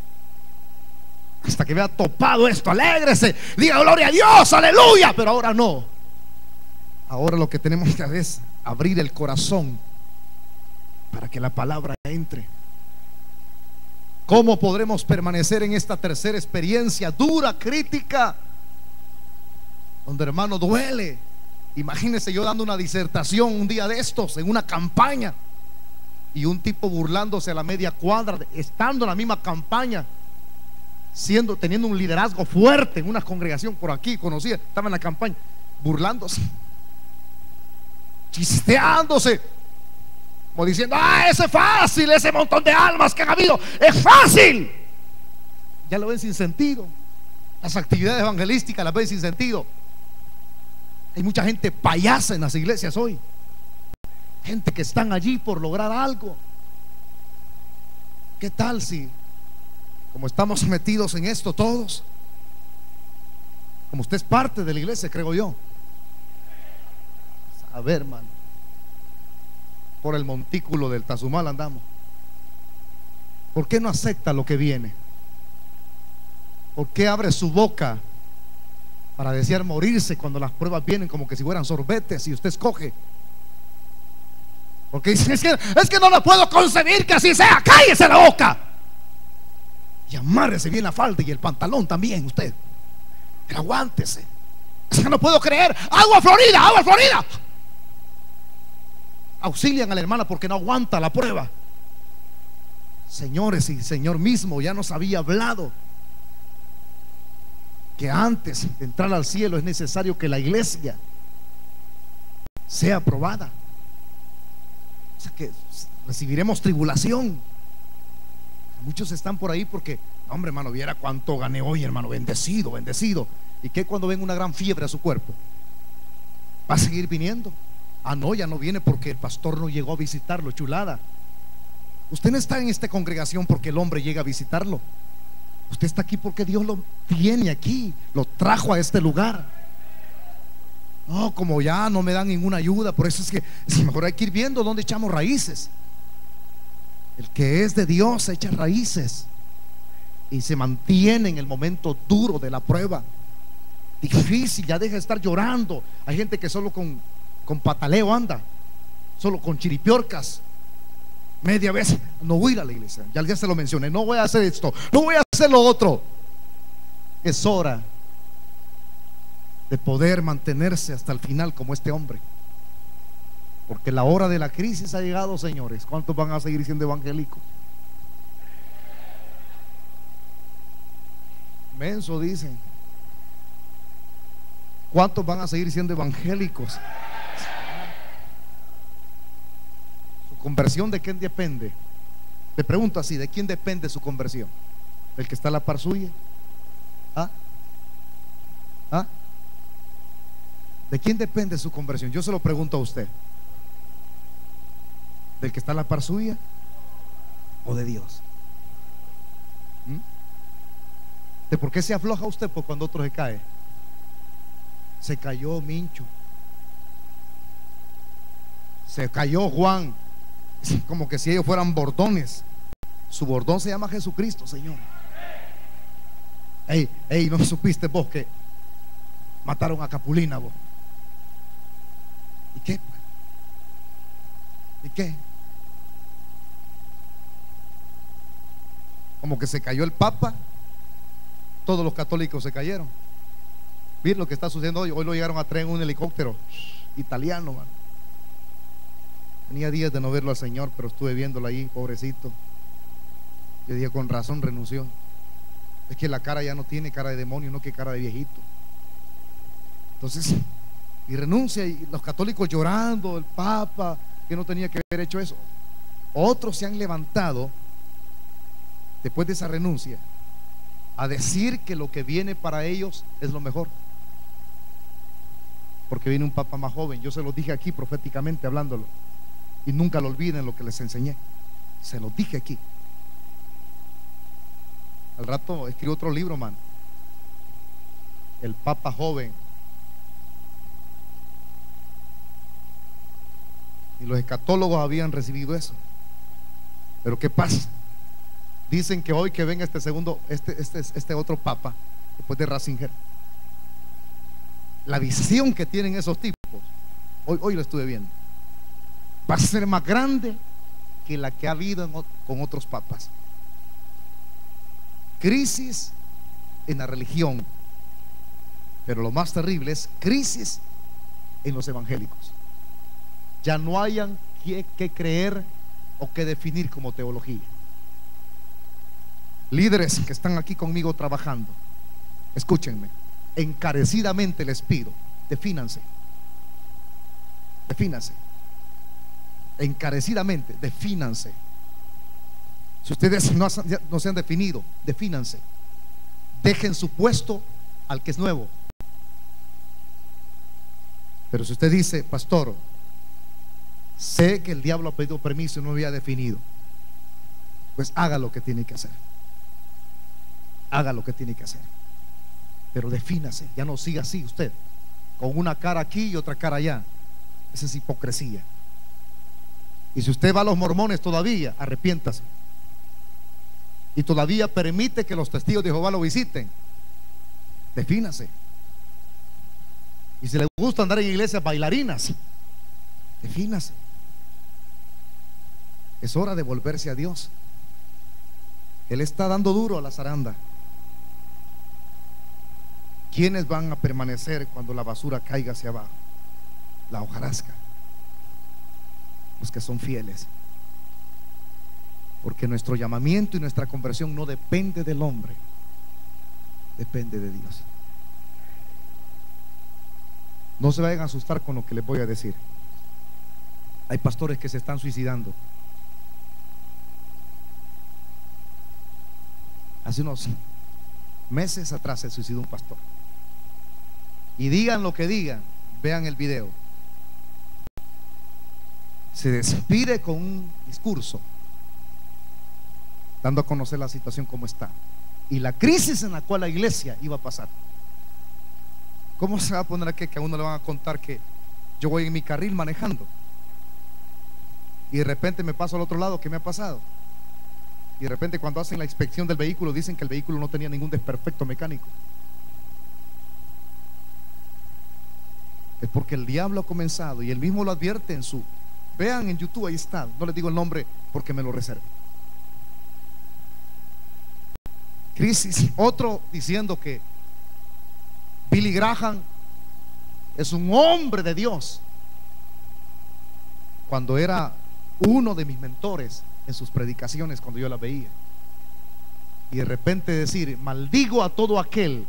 Hasta que vea topado esto, alégrese, diga gloria a Dios, aleluya, pero ahora no. Ahora lo que tenemos que hacer es abrir el corazón para que la palabra entre. ¿Cómo podremos permanecer en esta tercera experiencia dura, crítica, donde hermano duele? Imagínense yo dando una disertación un día de estos, en una campaña, y un tipo burlándose a la media cuadra, estando en la misma campaña, siendo, teniendo un liderazgo fuerte en una congregación por aquí, conocida, estaba en la campaña, burlándose, chisteándose, como diciendo, ah, ese es fácil, ese montón de almas que han habido, es fácil. Ya lo ven sin sentido. Las actividades evangelísticas las ven sin sentido. Hay mucha gente payasa en las iglesias hoy. Gente que están allí por lograr algo. ¿Qué tal si, como estamos metidos en esto todos, como usted es parte de la iglesia, creo yo? A ver, hermano. Por el montículo del Tazumal andamos. ¿Por qué no acepta lo que viene? ¿Por qué abre su boca para desear morirse cuando las pruebas vienen como que si fueran sorbetes y usted escoge. Porque dice, es que, es que no lo puedo concebir que así sea, cállese la boca. Y amárrese bien la falda y el pantalón también usted. Aguántese. Es que no puedo creer. Agua Florida, agua Florida. Auxilian a la hermana porque no aguanta la prueba. Señores y Señor mismo ya nos había hablado que antes de entrar al cielo es necesario que la iglesia sea aprobada. O sea que recibiremos tribulación. Muchos están por ahí porque, hombre, hermano, viera cuánto gané hoy, hermano, bendecido, bendecido. ¿Y qué cuando ven una gran fiebre a su cuerpo? ¿Va a seguir viniendo? Ah, no, ya no viene porque el pastor no llegó a visitarlo, chulada. Usted no está en esta congregación porque el hombre llega a visitarlo. Usted está aquí porque Dios lo tiene aquí, lo trajo a este lugar. No, como ya no me dan ninguna ayuda, por eso es que <laughs> mejor hay que ir viendo dónde echamos raíces. El que es de Dios echa raíces y se mantiene en el momento duro de la prueba. Difícil, ya deja de estar llorando. Hay gente que solo con, con pataleo anda, solo con chiripiorcas media vez, no voy a ir a la iglesia. Ya, ya se lo mencioné, no voy a hacer esto, no voy a hacer lo otro. Es hora de poder mantenerse hasta el final como este hombre. Porque la hora de la crisis ha llegado, señores. ¿Cuántos van a seguir siendo evangélicos? Menso dicen. ¿Cuántos van a seguir siendo evangélicos? ¿Conversión de quién depende? Le pregunto así, ¿de quién depende su conversión? ¿Del que está a la par suya? ¿Ah? ¿Ah? ¿De quién depende su conversión? Yo se lo pregunto a usted. ¿Del que está a la par suya? ¿O de Dios? ¿Mm? ¿De por qué se afloja usted por cuando otro se cae? Se cayó Mincho. Se cayó Juan como que si ellos fueran bordones. Su bordón se llama Jesucristo, Señor. Ey, ey, no supiste vos que mataron a Capulina vos. ¿Y qué? ¿Y qué? Como que se cayó el Papa, todos los católicos se cayeron. Miren lo que está sucediendo hoy. Hoy lo llegaron a traer en un helicóptero italiano, man. Tenía días de no verlo al Señor, pero estuve viéndolo ahí, pobrecito. Yo dije, con razón renunció. Es que la cara ya no tiene cara de demonio, no que cara de viejito. Entonces, <laughs> y renuncia, y los católicos llorando, el Papa, que no tenía que haber hecho eso. Otros se han levantado después de esa renuncia a decir que lo que viene para ellos es lo mejor. Porque viene un Papa más joven. Yo se lo dije aquí proféticamente hablándolo. Y nunca lo olviden lo que les enseñé. Se lo dije aquí. Al rato escribo otro libro, man. El Papa joven. Y los escatólogos habían recibido eso. Pero ¿qué pasa? Dicen que hoy que venga este segundo, este, este, este otro Papa, después de Ratzinger, la visión que tienen esos tipos, hoy, hoy lo estuve viendo va a ser más grande que la que ha habido con otros papas. Crisis en la religión, pero lo más terrible es crisis en los evangélicos. Ya no hayan que, que creer o que definir como teología. Líderes que están aquí conmigo trabajando, escúchenme, encarecidamente les pido, defínanse, defínanse, encarecidamente, defínanse. Si ustedes no, se han definido, defínanse. Dejen su puesto al que es nuevo. Pero si usted dice, pastor, sé que el diablo ha pedido permiso y no había definido, pues haga lo que tiene que hacer. Haga lo que tiene que hacer. Pero defínase, ya no siga así usted, con una cara aquí y otra cara allá. Esa es hipocresía. Y si usted va a los mormones todavía, arrepiéntase. Y todavía permite que los testigos de Jehová lo visiten. Defínase. Y si le gusta andar en iglesias bailarinas, defínase. Es hora de volverse a Dios. Él está dando duro a la zaranda. ¿Quiénes van a permanecer cuando la basura caiga hacia abajo? La hojarasca. Los que son fieles. Porque nuestro llamamiento y nuestra conversión no depende del hombre, depende de Dios. No se vayan a asustar con lo que les voy a decir. Hay pastores que se están suicidando. Hace unos meses atrás se suicidó un pastor. Y digan lo que digan, vean el video. Se despide con un discurso, dando a conocer la situación como está. Y la crisis en la cual la iglesia iba a pasar. ¿Cómo se va a poner aquí que a uno le van a contar que yo voy en mi carril manejando? Y de repente me paso al otro lado, ¿qué me ha pasado? Y de repente cuando hacen la inspección del vehículo dicen que el vehículo no tenía ningún desperfecto mecánico. Es porque el diablo ha comenzado y él mismo lo advierte en su... Vean en YouTube, ahí está. No les digo el nombre porque me lo reservo. Crisis. Otro diciendo que Billy Graham es un hombre de Dios. Cuando era uno de mis mentores en sus predicaciones, cuando yo la veía. Y de repente decir, maldigo a todo aquel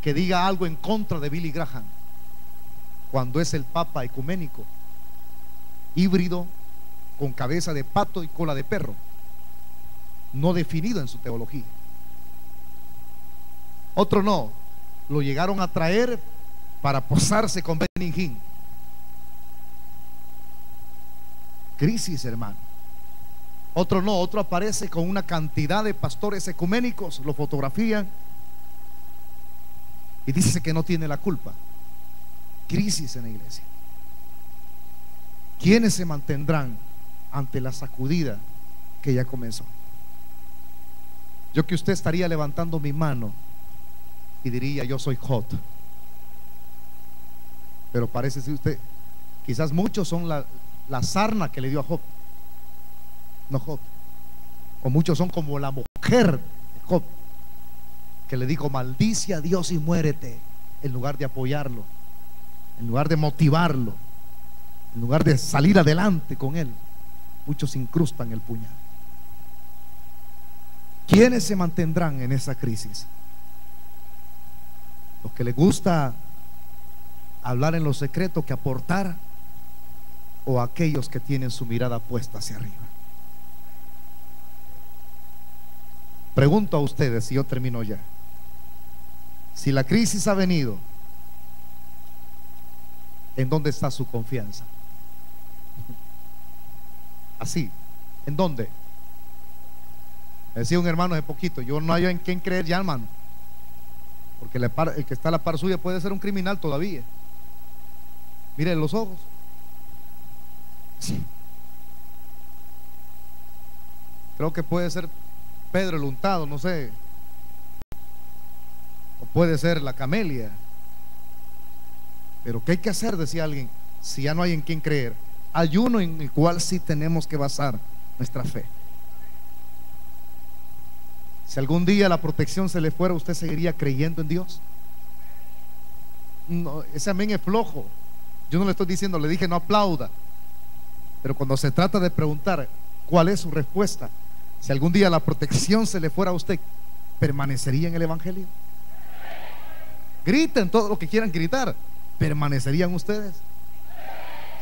que diga algo en contra de Billy Graham, cuando es el Papa ecuménico, híbrido, con cabeza de pato y cola de perro, no definido en su teología. Otro no, lo llegaron a traer para posarse con Benigín. Crisis, hermano. Otro no, otro aparece con una cantidad de pastores ecuménicos, lo fotografían y dice que no tiene la culpa. Crisis en la iglesia. ¿Quiénes se mantendrán ante la sacudida que ya comenzó? Yo que usted estaría levantando mi mano y diría, yo soy hot. Pero parece que usted, quizás muchos son la, la sarna que le dio a Job, no Job. O muchos son como la mujer de Job, que le dijo, maldice a Dios y muérete, en lugar de apoyarlo, en lugar de motivarlo, en lugar de salir adelante con él. Muchos incrustan el puñal. ¿Quiénes se mantendrán en esa crisis? Los que les gusta hablar en lo secreto que aportar o aquellos que tienen su mirada puesta hacia arriba. Pregunto a ustedes y yo termino ya. Si la crisis ha venido, ¿en dónde está su confianza? Así, ¿en dónde? decía un hermano hace poquito, yo no hay en quién creer ya, hermano. Porque el que está a la par suya puede ser un criminal todavía. Mire los ojos. Creo que puede ser Pedro el untado, no sé. O puede ser la camelia. Pero ¿qué hay que hacer? Decía alguien, si ya no hay en quien creer. Hay uno en el cual sí tenemos que basar nuestra fe. Si algún día la protección se le fuera, ¿usted seguiría creyendo en Dios? No, ese amén es flojo. Yo no le estoy diciendo, le dije no aplauda. Pero cuando se trata de preguntar cuál es su respuesta, si algún día la protección se le fuera a usted, ¿permanecería en el Evangelio? Griten todo lo que quieran gritar. ¿Permanecerían ustedes?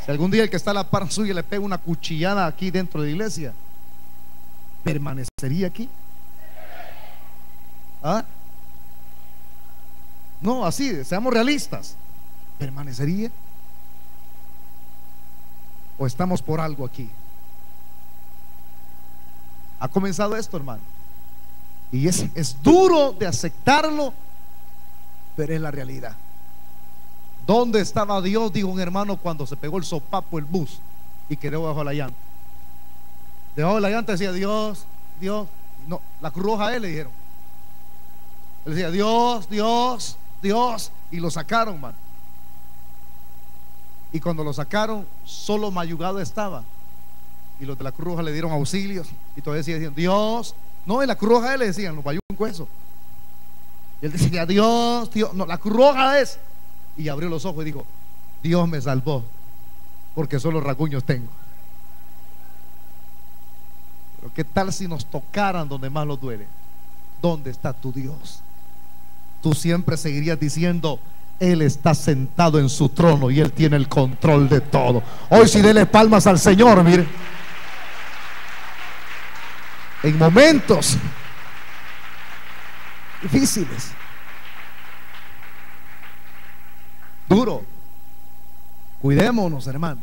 Si algún día el que está a la par suya le pega una cuchillada aquí dentro de la iglesia, ¿permanecería aquí? ¿Ah? No, así, seamos realistas. ¿Permanecería? ¿O estamos por algo aquí? Ha comenzado esto, hermano. Y es, es duro de aceptarlo, pero es la realidad. ¿Dónde estaba Dios? Dijo un hermano cuando se pegó el sopapo el bus y quedó bajo la llanta. Debajo de la llanta decía Dios, Dios. No, la cruz roja a él le dijeron. Él decía Dios, Dios, Dios. Y lo sacaron, man. Y cuando lo sacaron, solo mayugado estaba. Y los de la Cruz Roja le dieron auxilios. Y todavía decían, Dios. No, en la Cruz Roja él le decían, los con eso. Y él decía, Dios, Dios. No, la Cruz Roja es. Y abrió los ojos y dijo, Dios me salvó. Porque solo raguños tengo. Pero ¿qué tal si nos tocaran donde más nos duele? ¿Dónde está tu Dios? Tú siempre seguirías diciendo, él está sentado en su trono y Él tiene el control de todo. Hoy si dele palmas al Señor, mire. En momentos difíciles, duro, cuidémonos, hermano.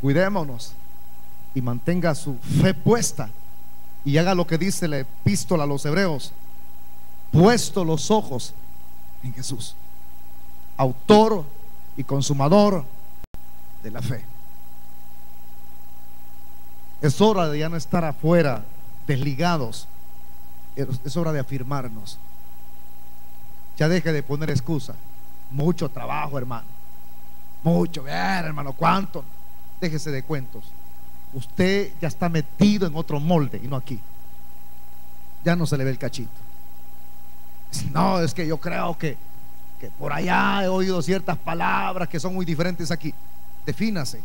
Cuidémonos y mantenga su fe puesta y haga lo que dice la epístola a los hebreos. Puesto los ojos en Jesús, autor y consumador de la fe. Es hora de ya no estar afuera, desligados. Es hora de afirmarnos. Ya deje de poner excusa. Mucho trabajo, hermano. Mucho, ver, hermano, ¿cuánto? Déjese de cuentos. Usted ya está metido en otro molde y no aquí. Ya no se le ve el cachito. No, es que yo creo que, que por allá he oído ciertas palabras que son muy diferentes aquí. Defínase,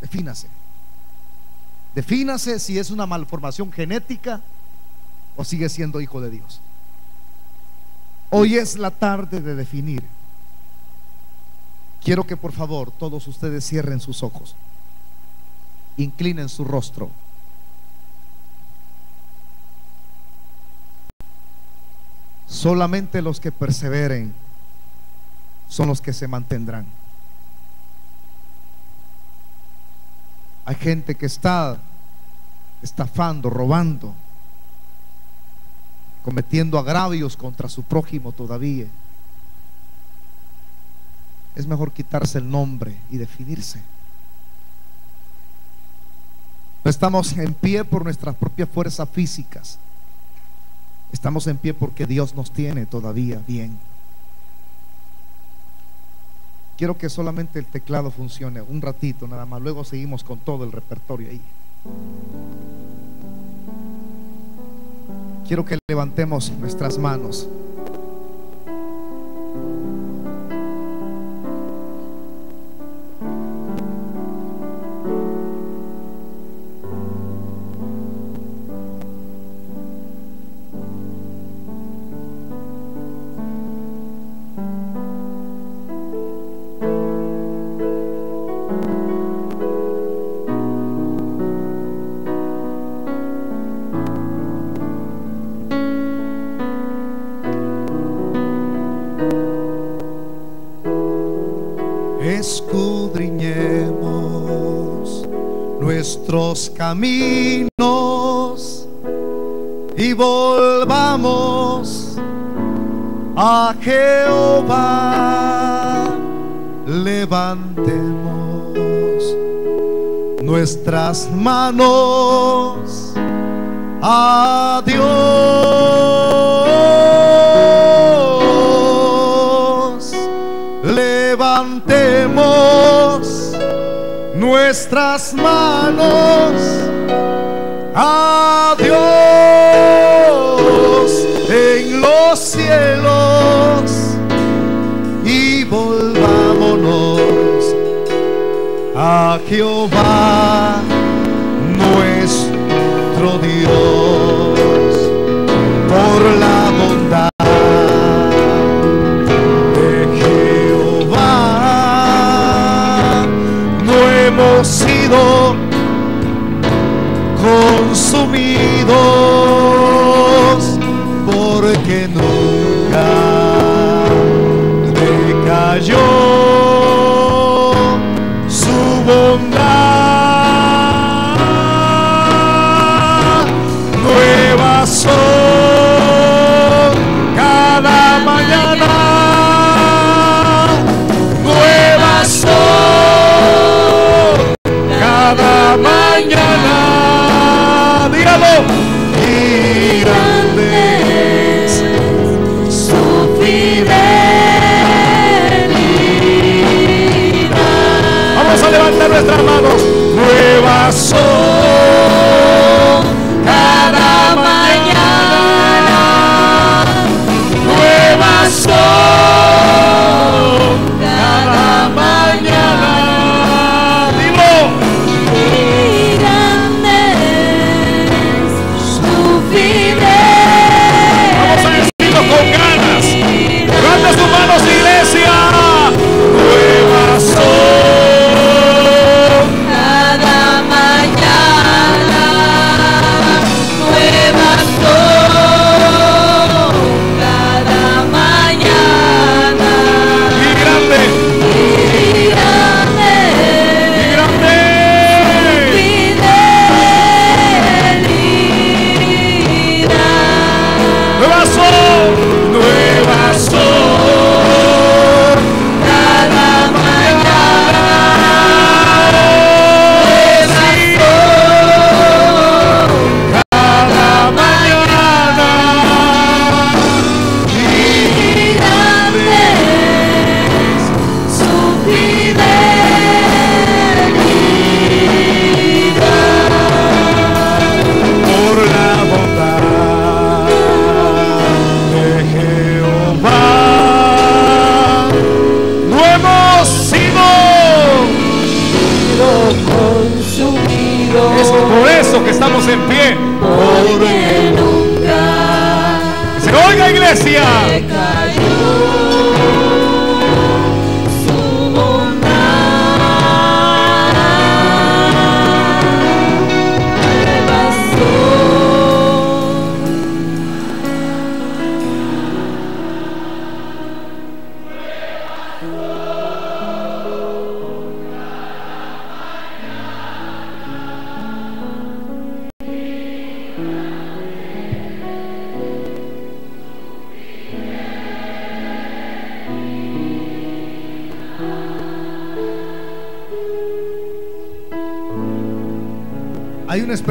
defínase. Defínase si es una malformación genética o sigue siendo hijo de Dios. Hoy es la tarde de definir. Quiero que por favor todos ustedes cierren sus ojos, inclinen su rostro. Solamente los que perseveren son los que se mantendrán. Hay gente que está estafando, robando, cometiendo agravios contra su prójimo todavía. Es mejor quitarse el nombre y definirse. No estamos en pie por nuestras propias fuerzas físicas. Estamos en pie porque Dios nos tiene todavía bien. Quiero que solamente el teclado funcione un ratito nada más. Luego seguimos con todo el repertorio ahí. Quiero que levantemos nuestras manos. Caminos y volvamos a Jehová. Levantemos nuestras manos a Dios. Levantemos nuestras manos. A Dios en los cielos. Y volvámonos a Jehová. nuestras manos. Nuevas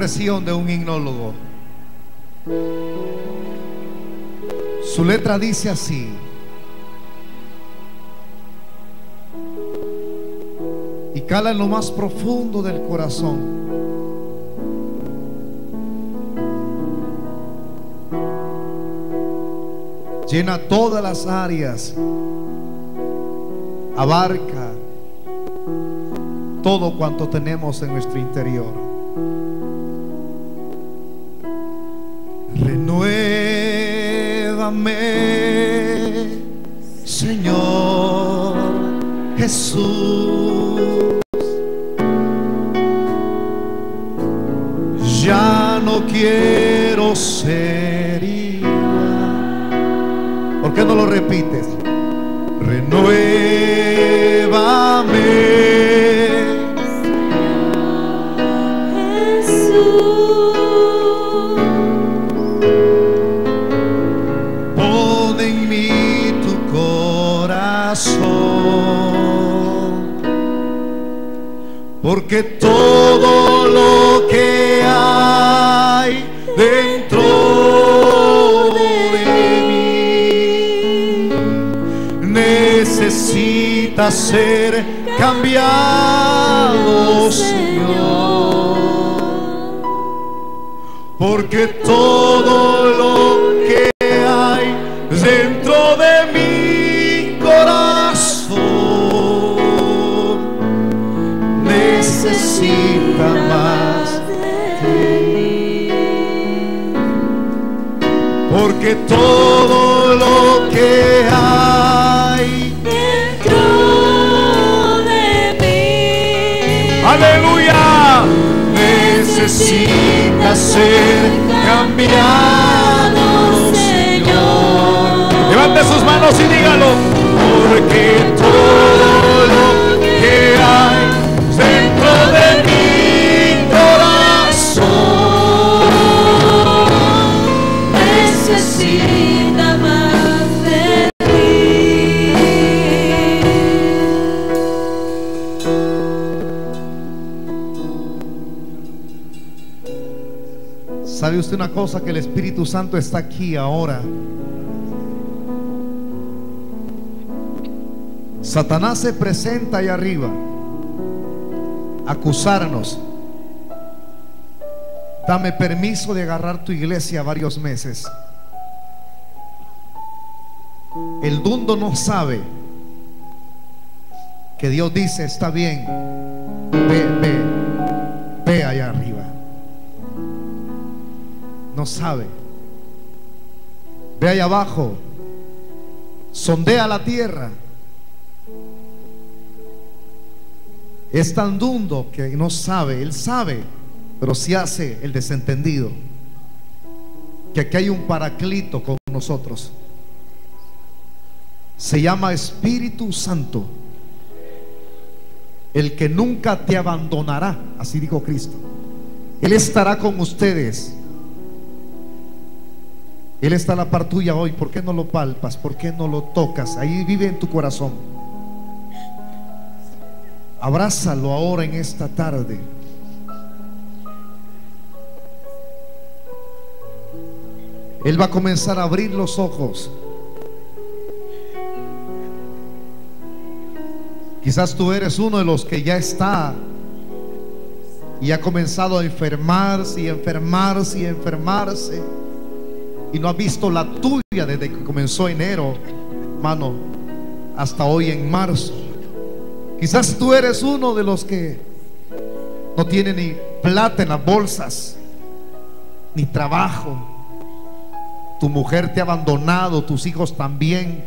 de un himnólogo. Su letra dice así. Y cala en lo más profundo del corazón. Llena todas las áreas. Abarca todo cuanto tenemos en nuestro interior. Llévame ¿Sabe usted una cosa? Que el Espíritu Santo está aquí ahora. Satanás se presenta ahí arriba. Acusarnos. Dame permiso de agarrar tu iglesia varios meses. El dundo no sabe que Dios dice, está bien, no sabe. Ve allá abajo, sondea la tierra. Es tan dundo que no sabe, él sabe, pero si hace el desentendido. Que aquí hay un paraclito con nosotros. Se llama Espíritu Santo. El que nunca te abandonará, así dijo Cristo. Él estará con ustedes él está a la par tuya hoy. ¿Por qué no lo palpas? ¿Por qué no lo tocas? Ahí vive en tu corazón. Abrázalo ahora en esta tarde. Él va a comenzar a abrir los ojos. Quizás tú eres uno de los que ya está y ha comenzado a enfermarse y enfermarse y enfermarse y no ha visto la tuya desde que comenzó enero, hermano, hasta hoy en marzo. Quizás tú eres uno de los que no tiene ni plata en las bolsas, ni trabajo. Tu mujer te ha abandonado, tus hijos también.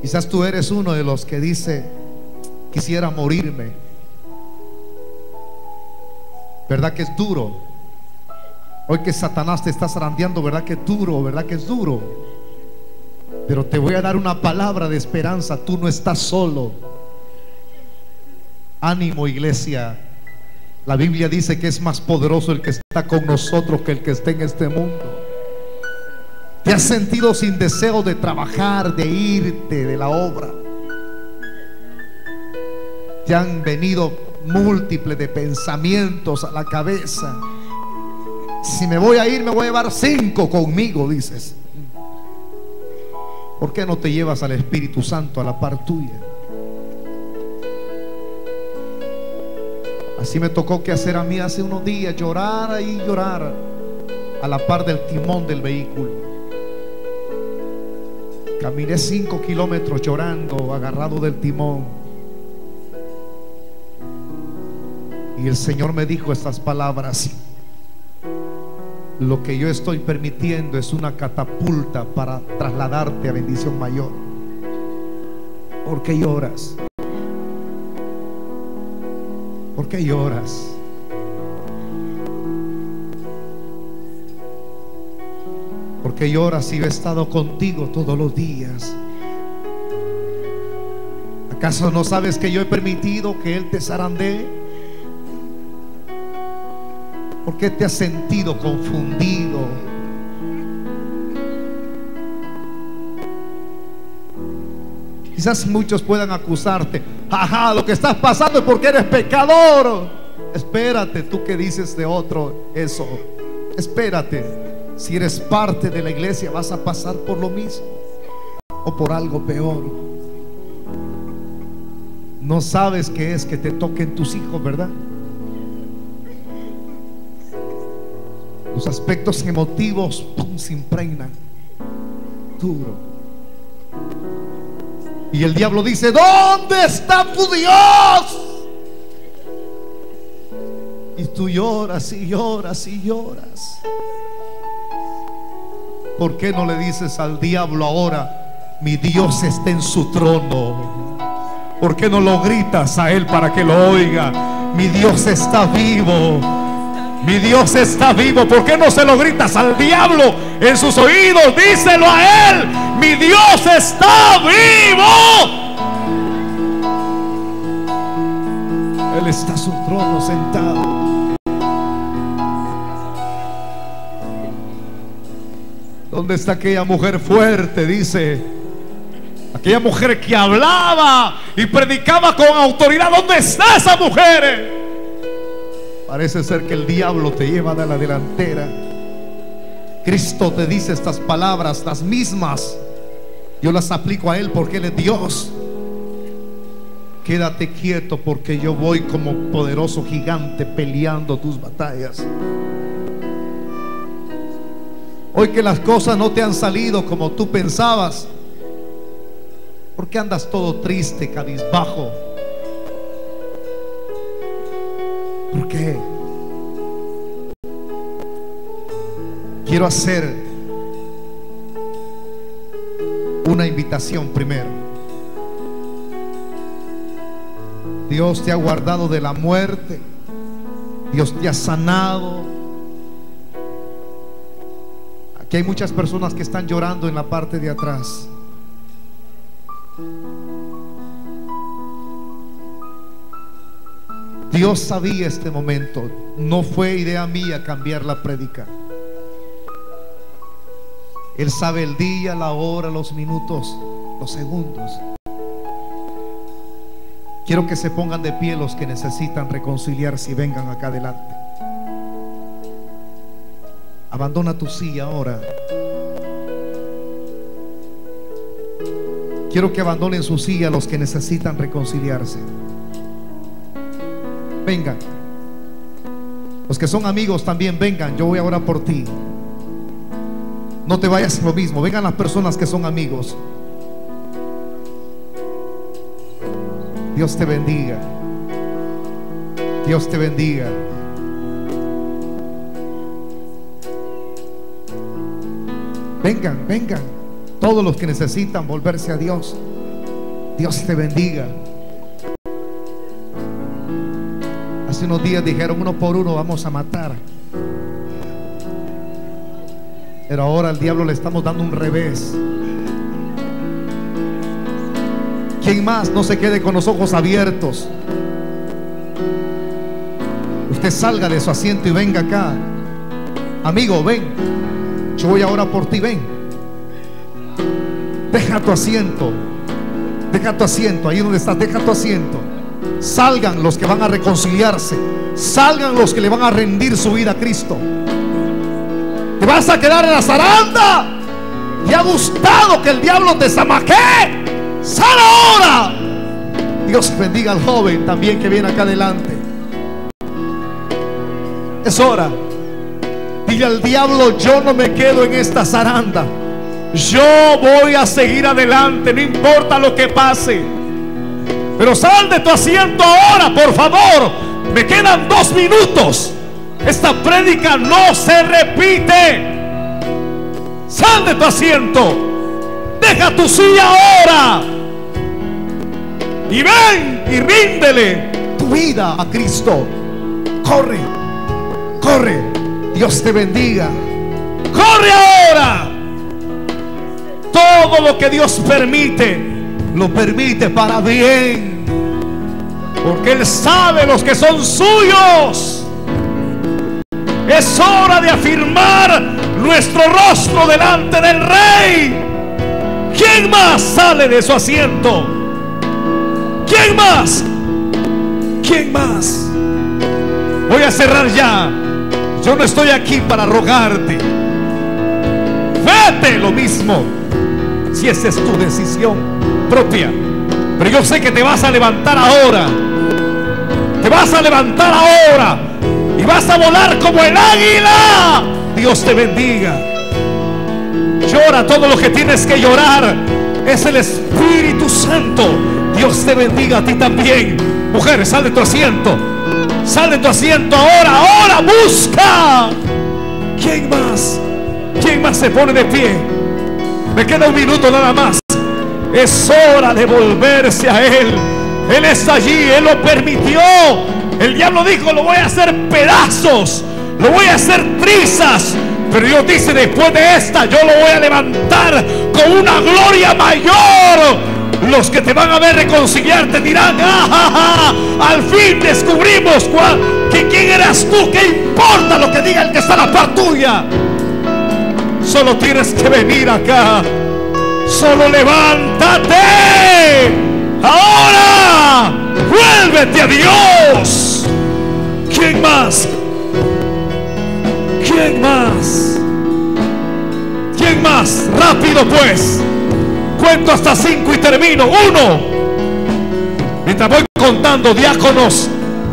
Quizás tú eres uno de los que dice, quisiera morirme. ¿Verdad que es duro? Hoy que Satanás te está zarandeando, ¿verdad que es duro? ¿Verdad que es duro? Pero te voy a dar una palabra de esperanza. Tú no estás solo. Ánimo, iglesia. La Biblia dice que es más poderoso el que está con nosotros que el que está en este mundo. Te has sentido sin deseo de trabajar, de irte de la obra. Te han venido múltiples de pensamientos a la cabeza. Si me voy a ir, me voy a llevar cinco conmigo, dices. ¿Por qué no te llevas al Espíritu Santo a la par tuya? Así me tocó que hacer a mí hace unos días, llorar y llorar a la par del timón del vehículo. Caminé cinco kilómetros llorando, agarrado del timón. Y el Señor me dijo estas palabras. Lo que yo estoy permitiendo es una catapulta para trasladarte a bendición mayor. ¿Por qué lloras? ¿Por qué lloras? ¿Por qué lloras si he estado contigo todos los días? ¿Acaso no sabes que yo he permitido que Él te zarandee? ¿Por qué te has sentido confundido? Quizás muchos puedan acusarte. Ajá, lo que estás pasando es porque eres pecador. Espérate, tú que dices de otro eso. Espérate. Si eres parte de la iglesia vas a pasar por lo mismo o por algo peor. No sabes qué es que te toquen tus hijos, ¿verdad? Los aspectos emotivos se impregnan duro. Y el diablo dice, ¿dónde está tu Dios? Y tú lloras y lloras y lloras. ¿Por qué no le dices al diablo ahora, mi Dios está en su trono? ¿Por qué no lo gritas a él para que lo oiga? Mi Dios está vivo. Mi Dios está vivo. ¿Por qué no se lo gritas al diablo en sus oídos? Díselo a él. Mi Dios está vivo. Él está en su trono sentado. ¿Dónde está aquella mujer fuerte? Dice. Aquella mujer que hablaba y predicaba con autoridad. ¿Dónde está esa mujer? Parece ser que el diablo te lleva de la delantera. Cristo te dice estas palabras, las mismas. Yo las aplico a Él porque Él es Dios. Quédate quieto porque yo voy como poderoso gigante peleando tus batallas. Hoy que las cosas no te han salido como tú pensabas. ¿Por qué andas todo triste, cabizbajo? ¿Por qué? Quiero hacer una invitación primero. Dios te ha guardado de la muerte. Dios te ha sanado. Aquí hay muchas personas que están llorando en la parte de atrás. Dios sabía este momento. No fue idea mía cambiar la prédica. Él sabe el día, la hora, los minutos, los segundos. Quiero que se pongan de pie los que necesitan reconciliarse y vengan acá adelante. Abandona tu silla ahora. Quiero que abandonen su silla los que necesitan reconciliarse. Vengan. Los que son amigos también vengan. Yo voy a orar por ti. No te vayas lo mismo. Vengan las personas que son amigos. Dios te bendiga. Dios te bendiga. Vengan, vengan. Todos los que necesitan volverse a Dios. Dios te bendiga. Hace unos días dijeron uno por uno vamos a matar. Pero ahora al diablo le estamos dando un revés. ¿Quién más no se quede con los ojos abiertos? Usted salga de su asiento y venga acá. Amigo, ven. Yo voy ahora por ti, ven. Deja tu asiento. Deja tu asiento. Ahí donde estás, deja tu asiento. Salgan los que van a reconciliarse. Salgan los que le van a rendir su vida a Cristo. Te vas a quedar en la zaranda. Y ha gustado que el diablo te zamaquee. Sal ahora. Dios bendiga al joven también que viene acá adelante. Es hora. Dile al diablo, yo no me quedo en esta zaranda. Yo voy a seguir adelante, no importa lo que pase. Pero sal de tu asiento ahora, por favor. Me quedan dos minutos. Esta prédica no se repite. Sal de tu asiento. Deja tu silla ahora. Y ven y ríndele tu vida a Cristo. Corre, corre. Dios te bendiga. Corre ahora. Todo lo que Dios permite, lo permite para bien. Porque Él sabe los que son suyos. Es hora de afirmar nuestro rostro delante del rey. ¿Quién más sale de su asiento? ¿Quién más? ¿Quién más? Voy a cerrar ya. Yo no estoy aquí para rogarte. Vete lo mismo. Si esa es tu decisión propia. Pero yo sé que te vas a levantar ahora. Te vas a levantar ahora. Y vas a volar como el águila. Dios te bendiga. Llora todo lo que tienes que llorar. Es el Espíritu Santo. Dios te bendiga a ti también. Mujer, sal de tu asiento. Sal de tu asiento ahora. Ahora busca. ¿Quién más? ¿Quién más se pone de pie? Me queda un minuto nada más. Es hora de volverse a Él. Él está allí, Él lo permitió. El diablo dijo, lo voy a hacer pedazos, lo voy a hacer trizas. Pero Dios dice, después de esta, yo lo voy a levantar con una gloria mayor. Los que te van a ver reconciliar te dirán, "Ah, al fin descubrimos cuál, que quién eras tú, qué importa lo que diga el que está a la par tuya. Solo tienes que venir acá. Solo levántate. Ahora, vuélvete a Dios. ¿Quién más? ¿Quién más? ¿Quién más? Rápido pues. Cuento hasta cinco y termino. Uno. Mientras voy contando, diáconos,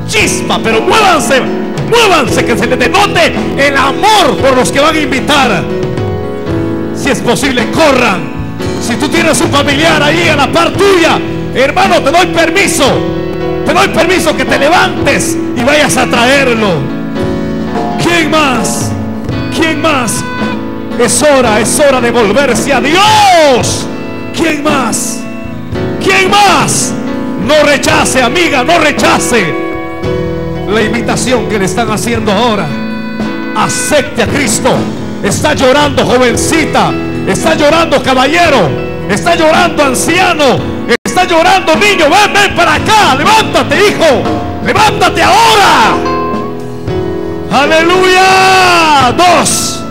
chispa, pero muévanse, muévanse, que se les denote el amor por los que van a invitar. Si es posible, corran. Si tú tienes un familiar ahí a la par tuya, hermano, te doy permiso. Te doy permiso que te levantes y vayas a traerlo. ¿Quién más? ¿Quién más? Es hora, es hora de volverse a Dios. ¿Quién más? ¿Quién más? No rechace, amiga, no rechace la invitación que le están haciendo ahora. Acepte a Cristo. Está llorando, jovencita. Está llorando, caballero. Está llorando, anciano. Llorando, niño. Ven, ven para acá. Levántate, hijo. Levántate ahora. Aleluya. Dos.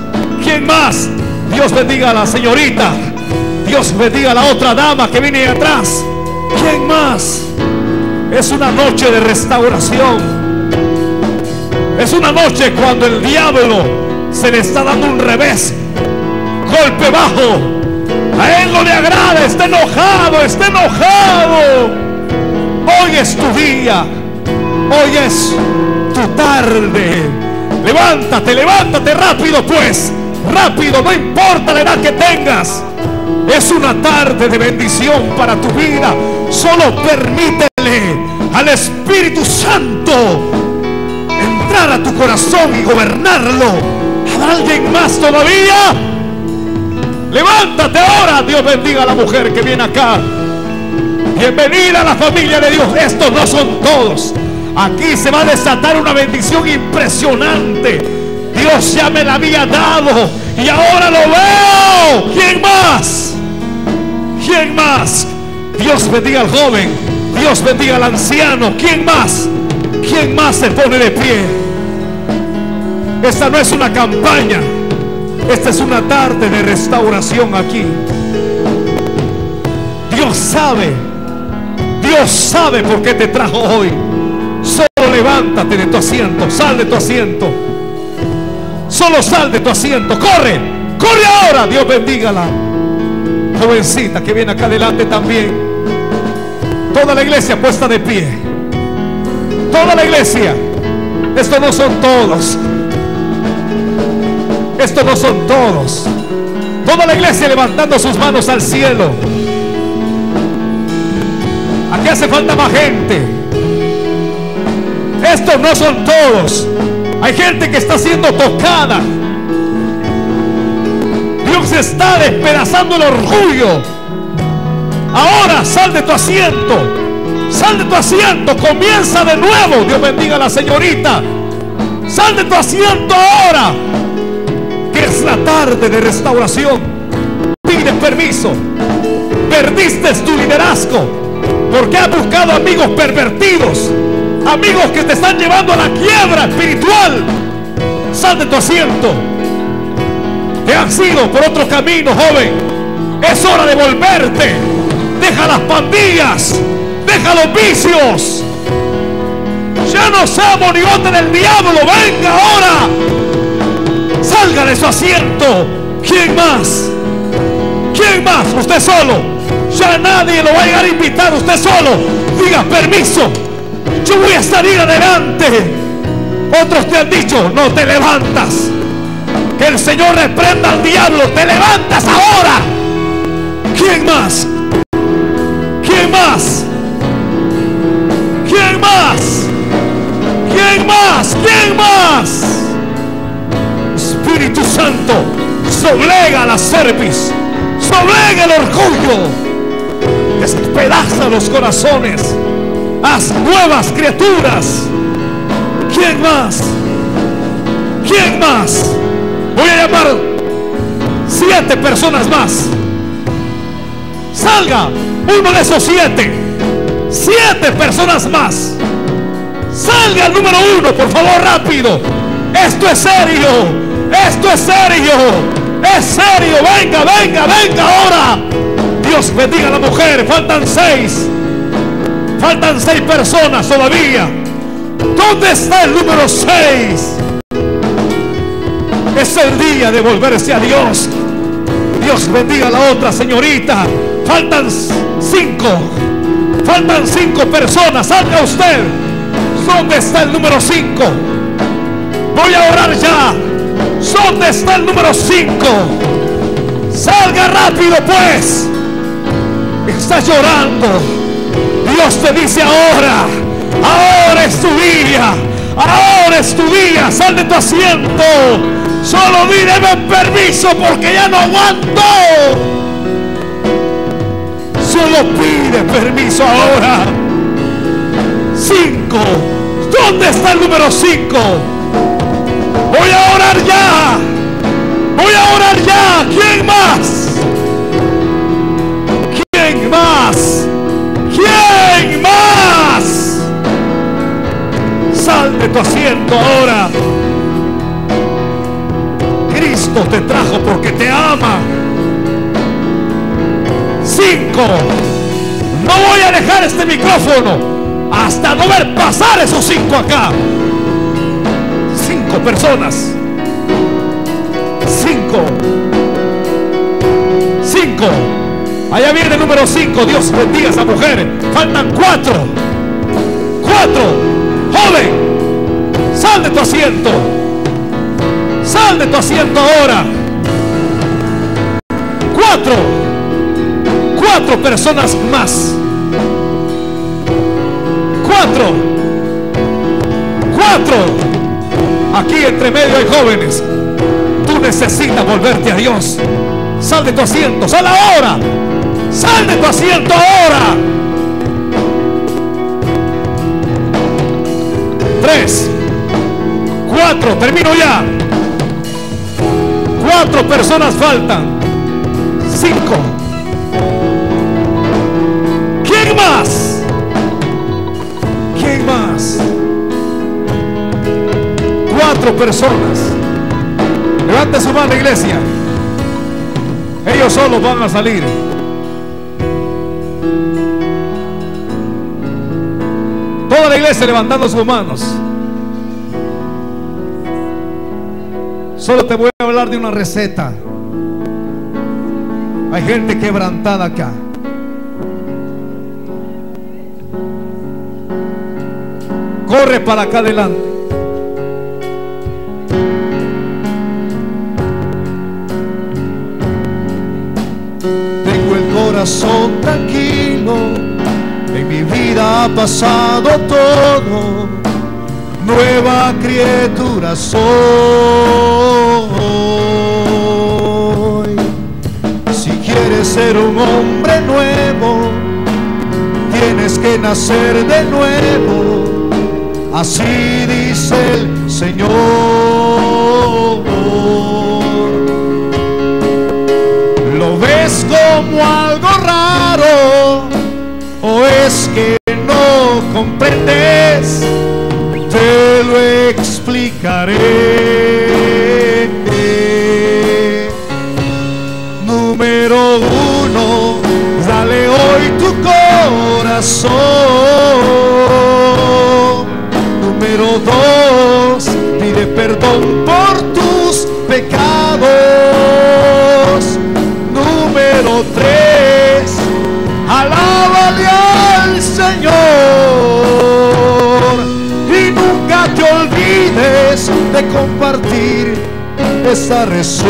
¿Quién más? Dios bendiga a la señorita. Dios bendiga a la otra dama que viene atrás. ¿Quién más? Es una noche de restauración. Es una noche cuando el diablo se le está dando un revés. Golpe bajo. A él no le agrada. Está enojado. Está enojado. Hoy es tu día. Hoy es tu tarde. Levántate, levántate rápido pues. Rápido, no importa la edad que tengas. Es una tarde de bendición para tu vida. Solo permítele al Espíritu Santo entrar a tu corazón y gobernarlo. ¿Habrá alguien más todavía? Levántate ahora. Dios bendiga a la mujer que viene acá. Bienvenida a la familia de Dios. Estos no son todos. Aquí se va a desatar una bendición impresionante. Dios ya me la había dado y ahora lo veo. ¿Quién más? ¿Quién más? Dios bendiga al joven. Dios bendiga al anciano. ¿Quién más? ¿Quién más se pone de pie? Esta no es una campaña. Esta es una tarde de restauración aquí. Dios sabe. Dios sabe por qué te trajo hoy. Solo levántate de tu asiento. Sal de tu asiento. Solo sal de tu asiento. Corre. Corre ahora. Dios bendiga la jovencita que viene acá adelante también. Toda la iglesia puesta de pie. Toda la iglesia. Estos no son todos. Estos no son todos. Toda la iglesia levantando sus manos al cielo. Aquí hace falta más gente. Estos no son todos. Hay gente que está siendo tocada. Dios está despedazando el orgullo. Ahora sal de tu asiento. Sal de tu asiento. Comienza de nuevo. Dios bendiga a la señorita. Sal de tu asiento ahora. La tarde de restauración. Pide permiso. Perdiste tu liderazgo. Porque has buscado amigos pervertidos. Amigos que te están llevando a la quiebra espiritual. Sal de tu asiento. Te has ido por otro camino, joven. Es hora de volverte. Deja las pandillas. Deja los vicios. Ya no sea monigote del diablo. Venga ahora. Salga de su asiento. ¿Quién más? ¿Quién más? Usted solo. Ya nadie lo va a llegar a invitar. Usted solo. Diga permiso. Yo voy a salir adelante. Otros te han dicho, no te levantas. Que el Señor reprenda al diablo. Te levantas ahora. ¿Quién más? ¿Quién más? ¿Quién más? ¿Quién más? ¿Quién más? Espíritu Santo, Doblega la cerviz. Doblega el orgullo. Despedaza los corazones. Haz nuevas criaturas. ¿Quién más? ¿Quién más? Voy a llamar siete personas más. Salga uno de esos siete. Siete personas más. Salga el número uno, por favor, rápido. Esto es serio. Esto es serio. Es serio. Venga, venga, venga ahora. Dios bendiga a la mujer. Faltan seis. Faltan seis personas todavía. ¿Dónde está el número seis? Es el día de volverse a Dios. Dios bendiga a la otra señorita. Faltan cinco. Faltan cinco personas. Salga usted. ¿Dónde está el número cinco? Voy a orar ya. ¿Dónde está el número cinco? Salga rápido pues. Estás llorando. Dios te dice ahora. Ahora es tu día. Ahora es tu día. Sal de tu asiento. Solo dime permiso porque ya no aguanto. Solo pide permiso ahora. Cinco. ¿Dónde está el número cinco? Voy a orar ya. Voy a orar ya. ¿Quién más? ¿Quién más? ¿Quién más? Sal de tu asiento ahora. Cristo te trajo porque te ama. Cinco. No voy a dejar este micrófono hasta no ver pasar esos cinco acá. Cinco personas. Cinco. Cinco. Allá viene el número cinco. Dios bendiga a esa mujer. Faltan cuatro. Cuatro. Joven. Sal de tu asiento. Sal de tu asiento ahora. Cuatro. Cuatro personas más. Cuatro. Cuatro. Aquí entre medio hay jóvenes. Tú necesitas volverte a Dios. Sal de tu asiento. Sal ahora. Sal de tu asiento ahora. Tres. Cuatro. Termino ya. Cuatro personas faltan. Cinco. ¿Quién más? Cuatro personas. Levante su mano, iglesia. Ellos solos van a salir. Toda la iglesia levantando sus manos. Solo te voy a hablar de una receta. Hay gente quebrantada acá. Corre para acá adelante. Ha pasado todo, nueva criatura soy. Si quieres ser un hombre nuevo, tienes que nacer de nuevo, así dice el Señor. ¿Lo ves como algo raro? ¿O es que comprendes? Te lo explicaré. Número uno, dale hoy tu corazón. Número dos, pide perdón por tus pecados. Número tres, alábale al Señor. De compartir esta receta.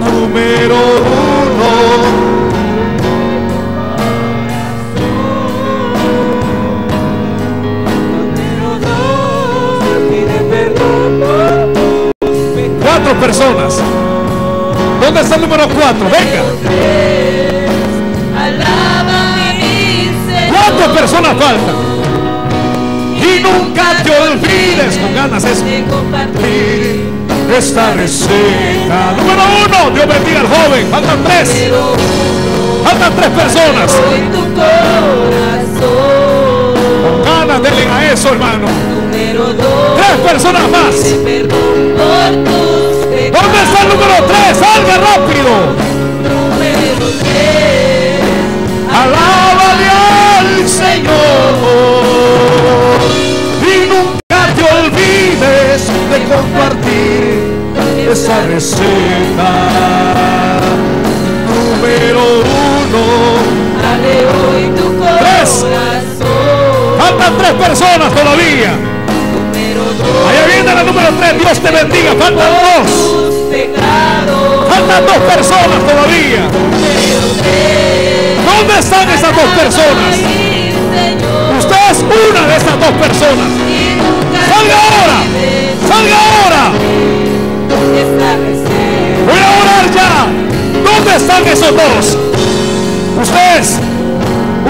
Número uno. Cuatro personas. ¿Dónde está el número cuatro? Venga. ¿Cuántas personas faltan? Nunca te olvides con ganas de compartir. esta receta. Número uno, Dios bendiga al joven. Faltan tres. Faltan tres personas. corazón. Ganas, denle a eso, hermano. Número dos. Tres personas más. ¿Dónde está el número tres? Salga rápido. Número tres. Alábale al Señor. De compartir esa receta. Número uno. Dale hoy tu Tres. corazón. Faltan tres personas todavía. Número dos. Allá viene la número tres. Dios te bendiga. Faltan dos. Faltan dos personas todavía. ¿Dónde están esas dos personas? Usted es una de esas dos personas. ¡Salga ahora! ¡Salga ahora! Voy a orar ya. ¿Dónde están esos dos? Usted es,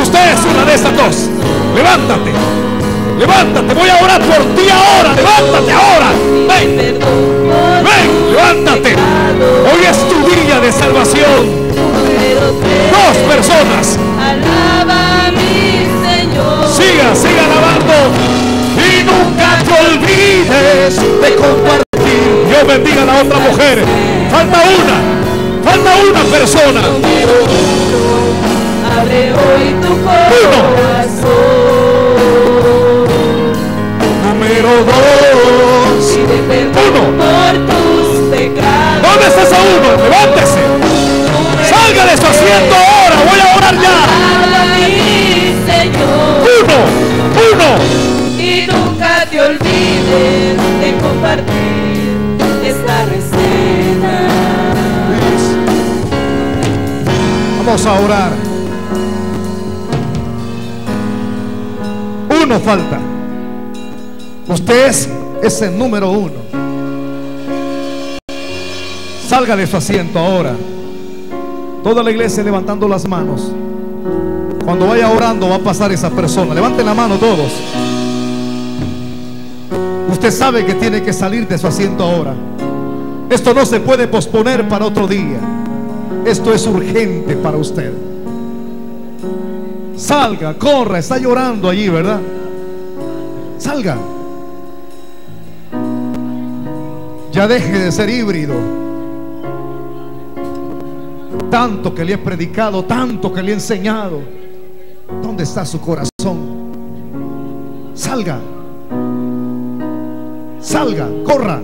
usted es una de esas dos. Levántate. Levántate. Voy a orar por ti ahora. Levántate ahora. Ven, ven, levántate. Hoy es tu día de salvación. Dos personas. Alaba a mi Señor. Siga, siga alabando. Olvides de compartir. Dios bendiga a la otra mujer. Falta una. Falta una persona. Uno. Abre hoy tu corazón. Número dos. Pecados. ¿Dónde está uno? Levántese. Salga de su asiento ahora. Voy a orar ya. Uno. Uno. De compartir esta receta. Vamos a orar. Uno falta. Usted es ese número uno. Salga de su asiento ahora. Toda la iglesia levantando las manos. Cuando vaya orando va a pasar esa persona. Levanten la mano todos. Usted sabe que tiene que salir de su asiento ahora. Esto no se puede posponer para otro día. Esto es urgente para usted. Salga, corra, está llorando allí, ¿verdad? Salga. Ya deje de ser híbrido. Tanto que le he predicado, tanto que le he enseñado. ¿Dónde está su corazón? Salga. Salga, corra.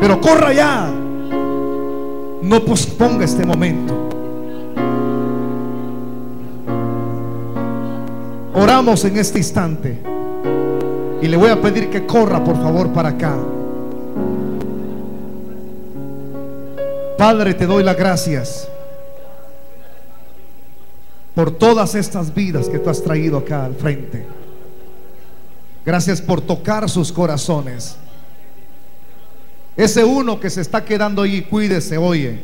Pero corra ya. No posponga este momento. Oramos en este instante. Y le voy a pedir que corra, por favor, para acá. Padre, te doy las gracias por todas estas vidas que tú has traído acá al frente. Gracias por tocar sus corazones. Ese uno que se está quedando ahí, cuídese, oye.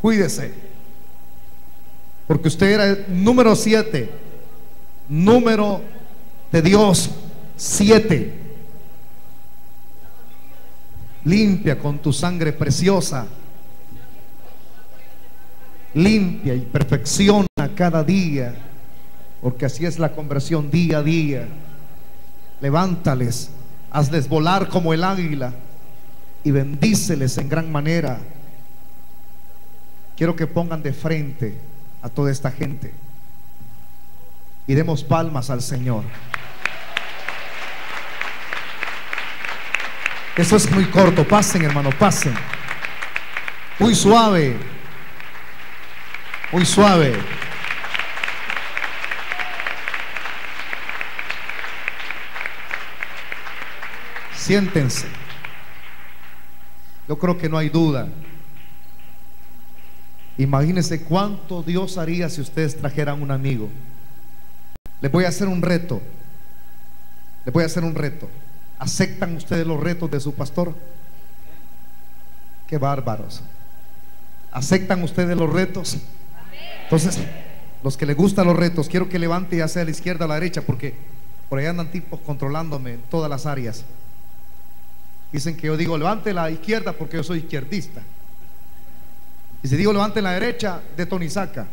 Cuídese. Porque usted era el número siete. Número de Dios siete. Limpia con tu sangre preciosa. Limpia y perfecciona cada día. Porque así es la conversión día a día. Levántales, hazles volar como el águila y bendíceles en gran manera. Quiero que pongan de frente a toda esta gente y demos palmas al Señor. Eso es muy corto, pasen hermano, pasen. Muy suave, muy suave. Siéntense. Yo creo que no hay duda. Imagínense cuánto Dios haría si ustedes trajeran un amigo. Les voy a hacer un reto. Les voy a hacer un reto. ¿Aceptan ustedes los retos de su pastor? Qué bárbaros. ¿Aceptan ustedes los retos? Entonces, los que les gustan los retos, quiero que levante ya sea a la izquierda o a la derecha, porque por ahí andan tipos controlándome en todas las áreas. Dicen que yo digo, levante la izquierda porque yo soy izquierdista. Y si digo, levante la derecha, de Tony saca.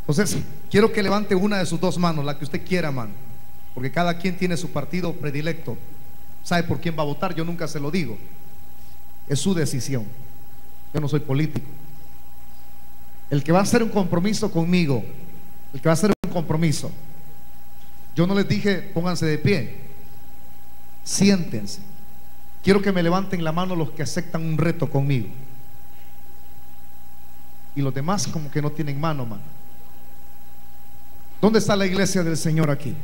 Entonces, quiero que levante una de sus dos manos, la que usted quiera, mano. Porque cada quien tiene su partido predilecto. ¿Sabe por quién va a votar? Yo nunca se lo digo. Es su decisión. Yo no soy político. El que va a hacer un compromiso conmigo, el que va a hacer un compromiso, yo no les dije pónganse de pie, siéntense. Quiero que me levanten la mano los que aceptan un reto conmigo. Y los demás como que no tienen mano, mano. ¿Dónde está la iglesia del Señor aquí?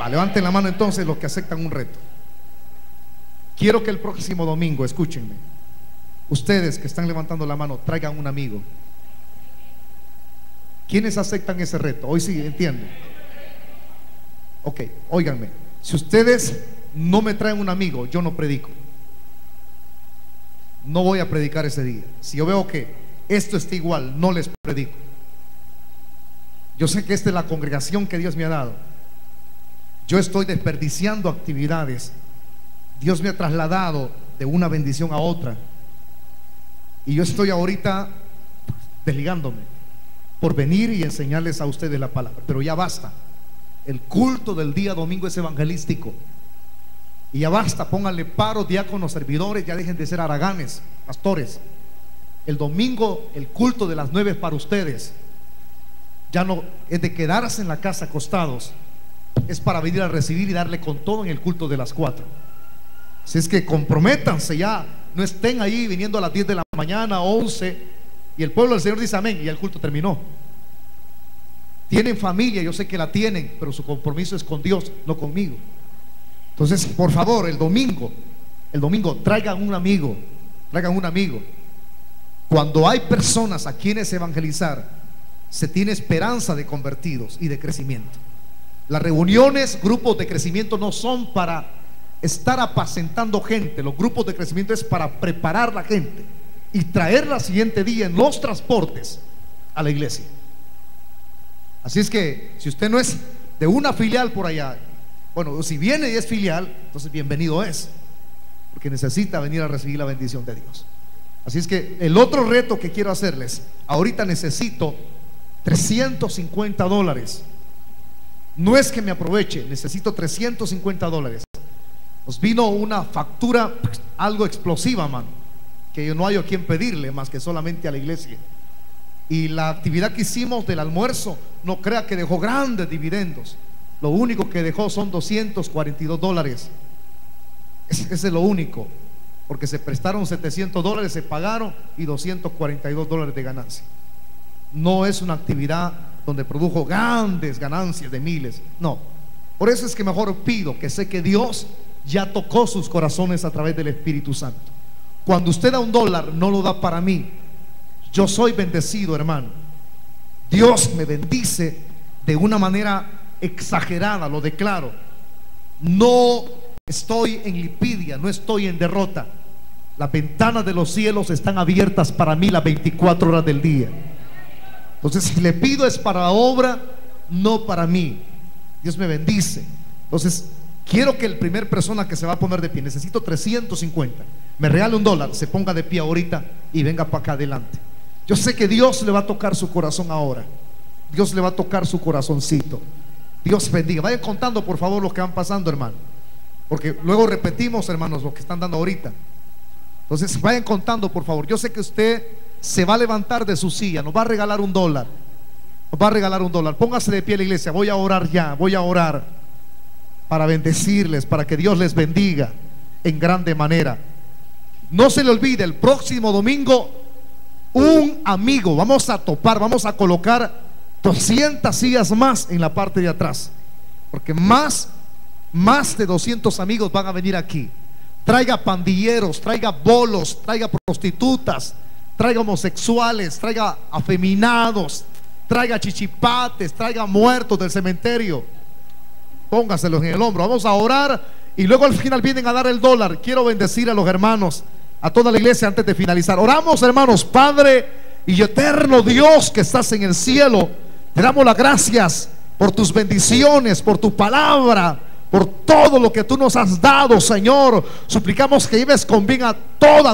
Va, levanten la mano entonces los que aceptan un reto. Quiero que el próximo domingo, escúchenme, ustedes que están levantando la mano, traigan un amigo. ¿Quiénes aceptan ese reto? Hoy sí, entiendo. Ok, óiganme. Si ustedes no me traen un amigo, yo no predico. No voy a predicar ese día. Si yo veo que esto está igual, no les predico. Yo sé que esta es la congregación que Dios me ha dado. Yo estoy desperdiciando actividades. Dios me ha trasladado de una bendición a otra. Y yo estoy ahorita desligándome por venir y enseñarles a ustedes la palabra. Pero ya basta. El culto del día domingo es evangelístico. Y ya basta, pónganle paro, diáconos, servidores, ya dejen de ser araganes, pastores. El domingo, el culto de las nueve es para ustedes ya no es de quedarse en la casa acostados, es para venir a recibir y darle con todo en el culto de las cuatro. Si es que comprométanse ya, no estén ahí viniendo a las 10 de la mañana, 11, y el pueblo del Señor dice amén, y el culto terminó. Tienen familia, yo sé que la tienen, pero su compromiso es con Dios, no conmigo. Entonces, por favor, el domingo, el domingo, traigan un amigo, traigan un amigo. Cuando hay personas a quienes evangelizar, se tiene esperanza de convertidos y de crecimiento. Las reuniones, grupos de crecimiento no son para estar apacentando gente, los grupos de crecimiento es para preparar la gente y traerla al siguiente día en los transportes a la iglesia. Así es que si usted no es de una filial por allá, bueno, si viene y es filial, entonces bienvenido es, porque necesita venir a recibir la bendición de Dios. Así es que el otro reto que quiero hacerles, ahorita necesito 350 dólares. No es que me aproveche, necesito 350 dólares. Nos vino una factura algo explosiva, mano, que yo no hay a quien pedirle más que solamente a la iglesia. Y la actividad que hicimos del almuerzo, no crea que dejó grandes dividendos. Lo único que dejó son 242 dólares. Ese, es lo único. Porque se prestaron 700 dólares, se pagaron y 242 dólares de ganancia no es una actividad donde produjo grandes ganancias de miles. No. Por eso es que mejor pido que sé que Dios ya tocó sus corazones a través del Espíritu Santo. Cuando usted da un dólar, no lo da para mí. Yo soy bendecido, hermano. Dios me bendice de una manera exagerada, lo declaro. No estoy en lipidia, no estoy en derrota. Las ventanas de los cielos están abiertas para mí las 24 horas del día. Entonces, si le pido es para la obra, no para mí. Dios me bendice. Entonces, quiero que el primer persona que se va a poner de pie, necesito 350, me regale un dólar, se ponga de pie ahorita y venga para acá adelante. Yo sé que Dios le va a tocar su corazón ahora. Dios le va a tocar su corazoncito. Dios bendiga. Vayan contando, por favor, lo que van pasando, hermano. Porque luego repetimos, hermanos, lo que están dando ahorita. Entonces, vayan contando, por favor. Yo sé que usted se va a levantar de su silla, nos va a regalar un dólar. Nos va a regalar un dólar. Póngase de pie la iglesia. Voy a orar ya, voy a orar para bendecirles, para que Dios les bendiga en grande manera. No se le olvide, el próximo domingo, un amigo, vamos a topar, vamos a colocar 200 sillas más en la parte de atrás. Porque más, más de 200 amigos van a venir aquí. Traiga pandilleros, traiga bolos, traiga prostitutas, traiga homosexuales, traiga afeminados, traiga chichipates, traiga muertos del cementerio. Póngaselos en el hombro. Vamos a orar y luego al final vienen a dar el dólar. Quiero bendecir a los hermanos, a toda la iglesia antes de finalizar. Oramos, hermanos, Padre y eterno Dios que estás en el cielo. Te damos las gracias por tus bendiciones, por tu palabra, por todo lo que tú nos has dado, Señor. Suplicamos que lleves con bien a toda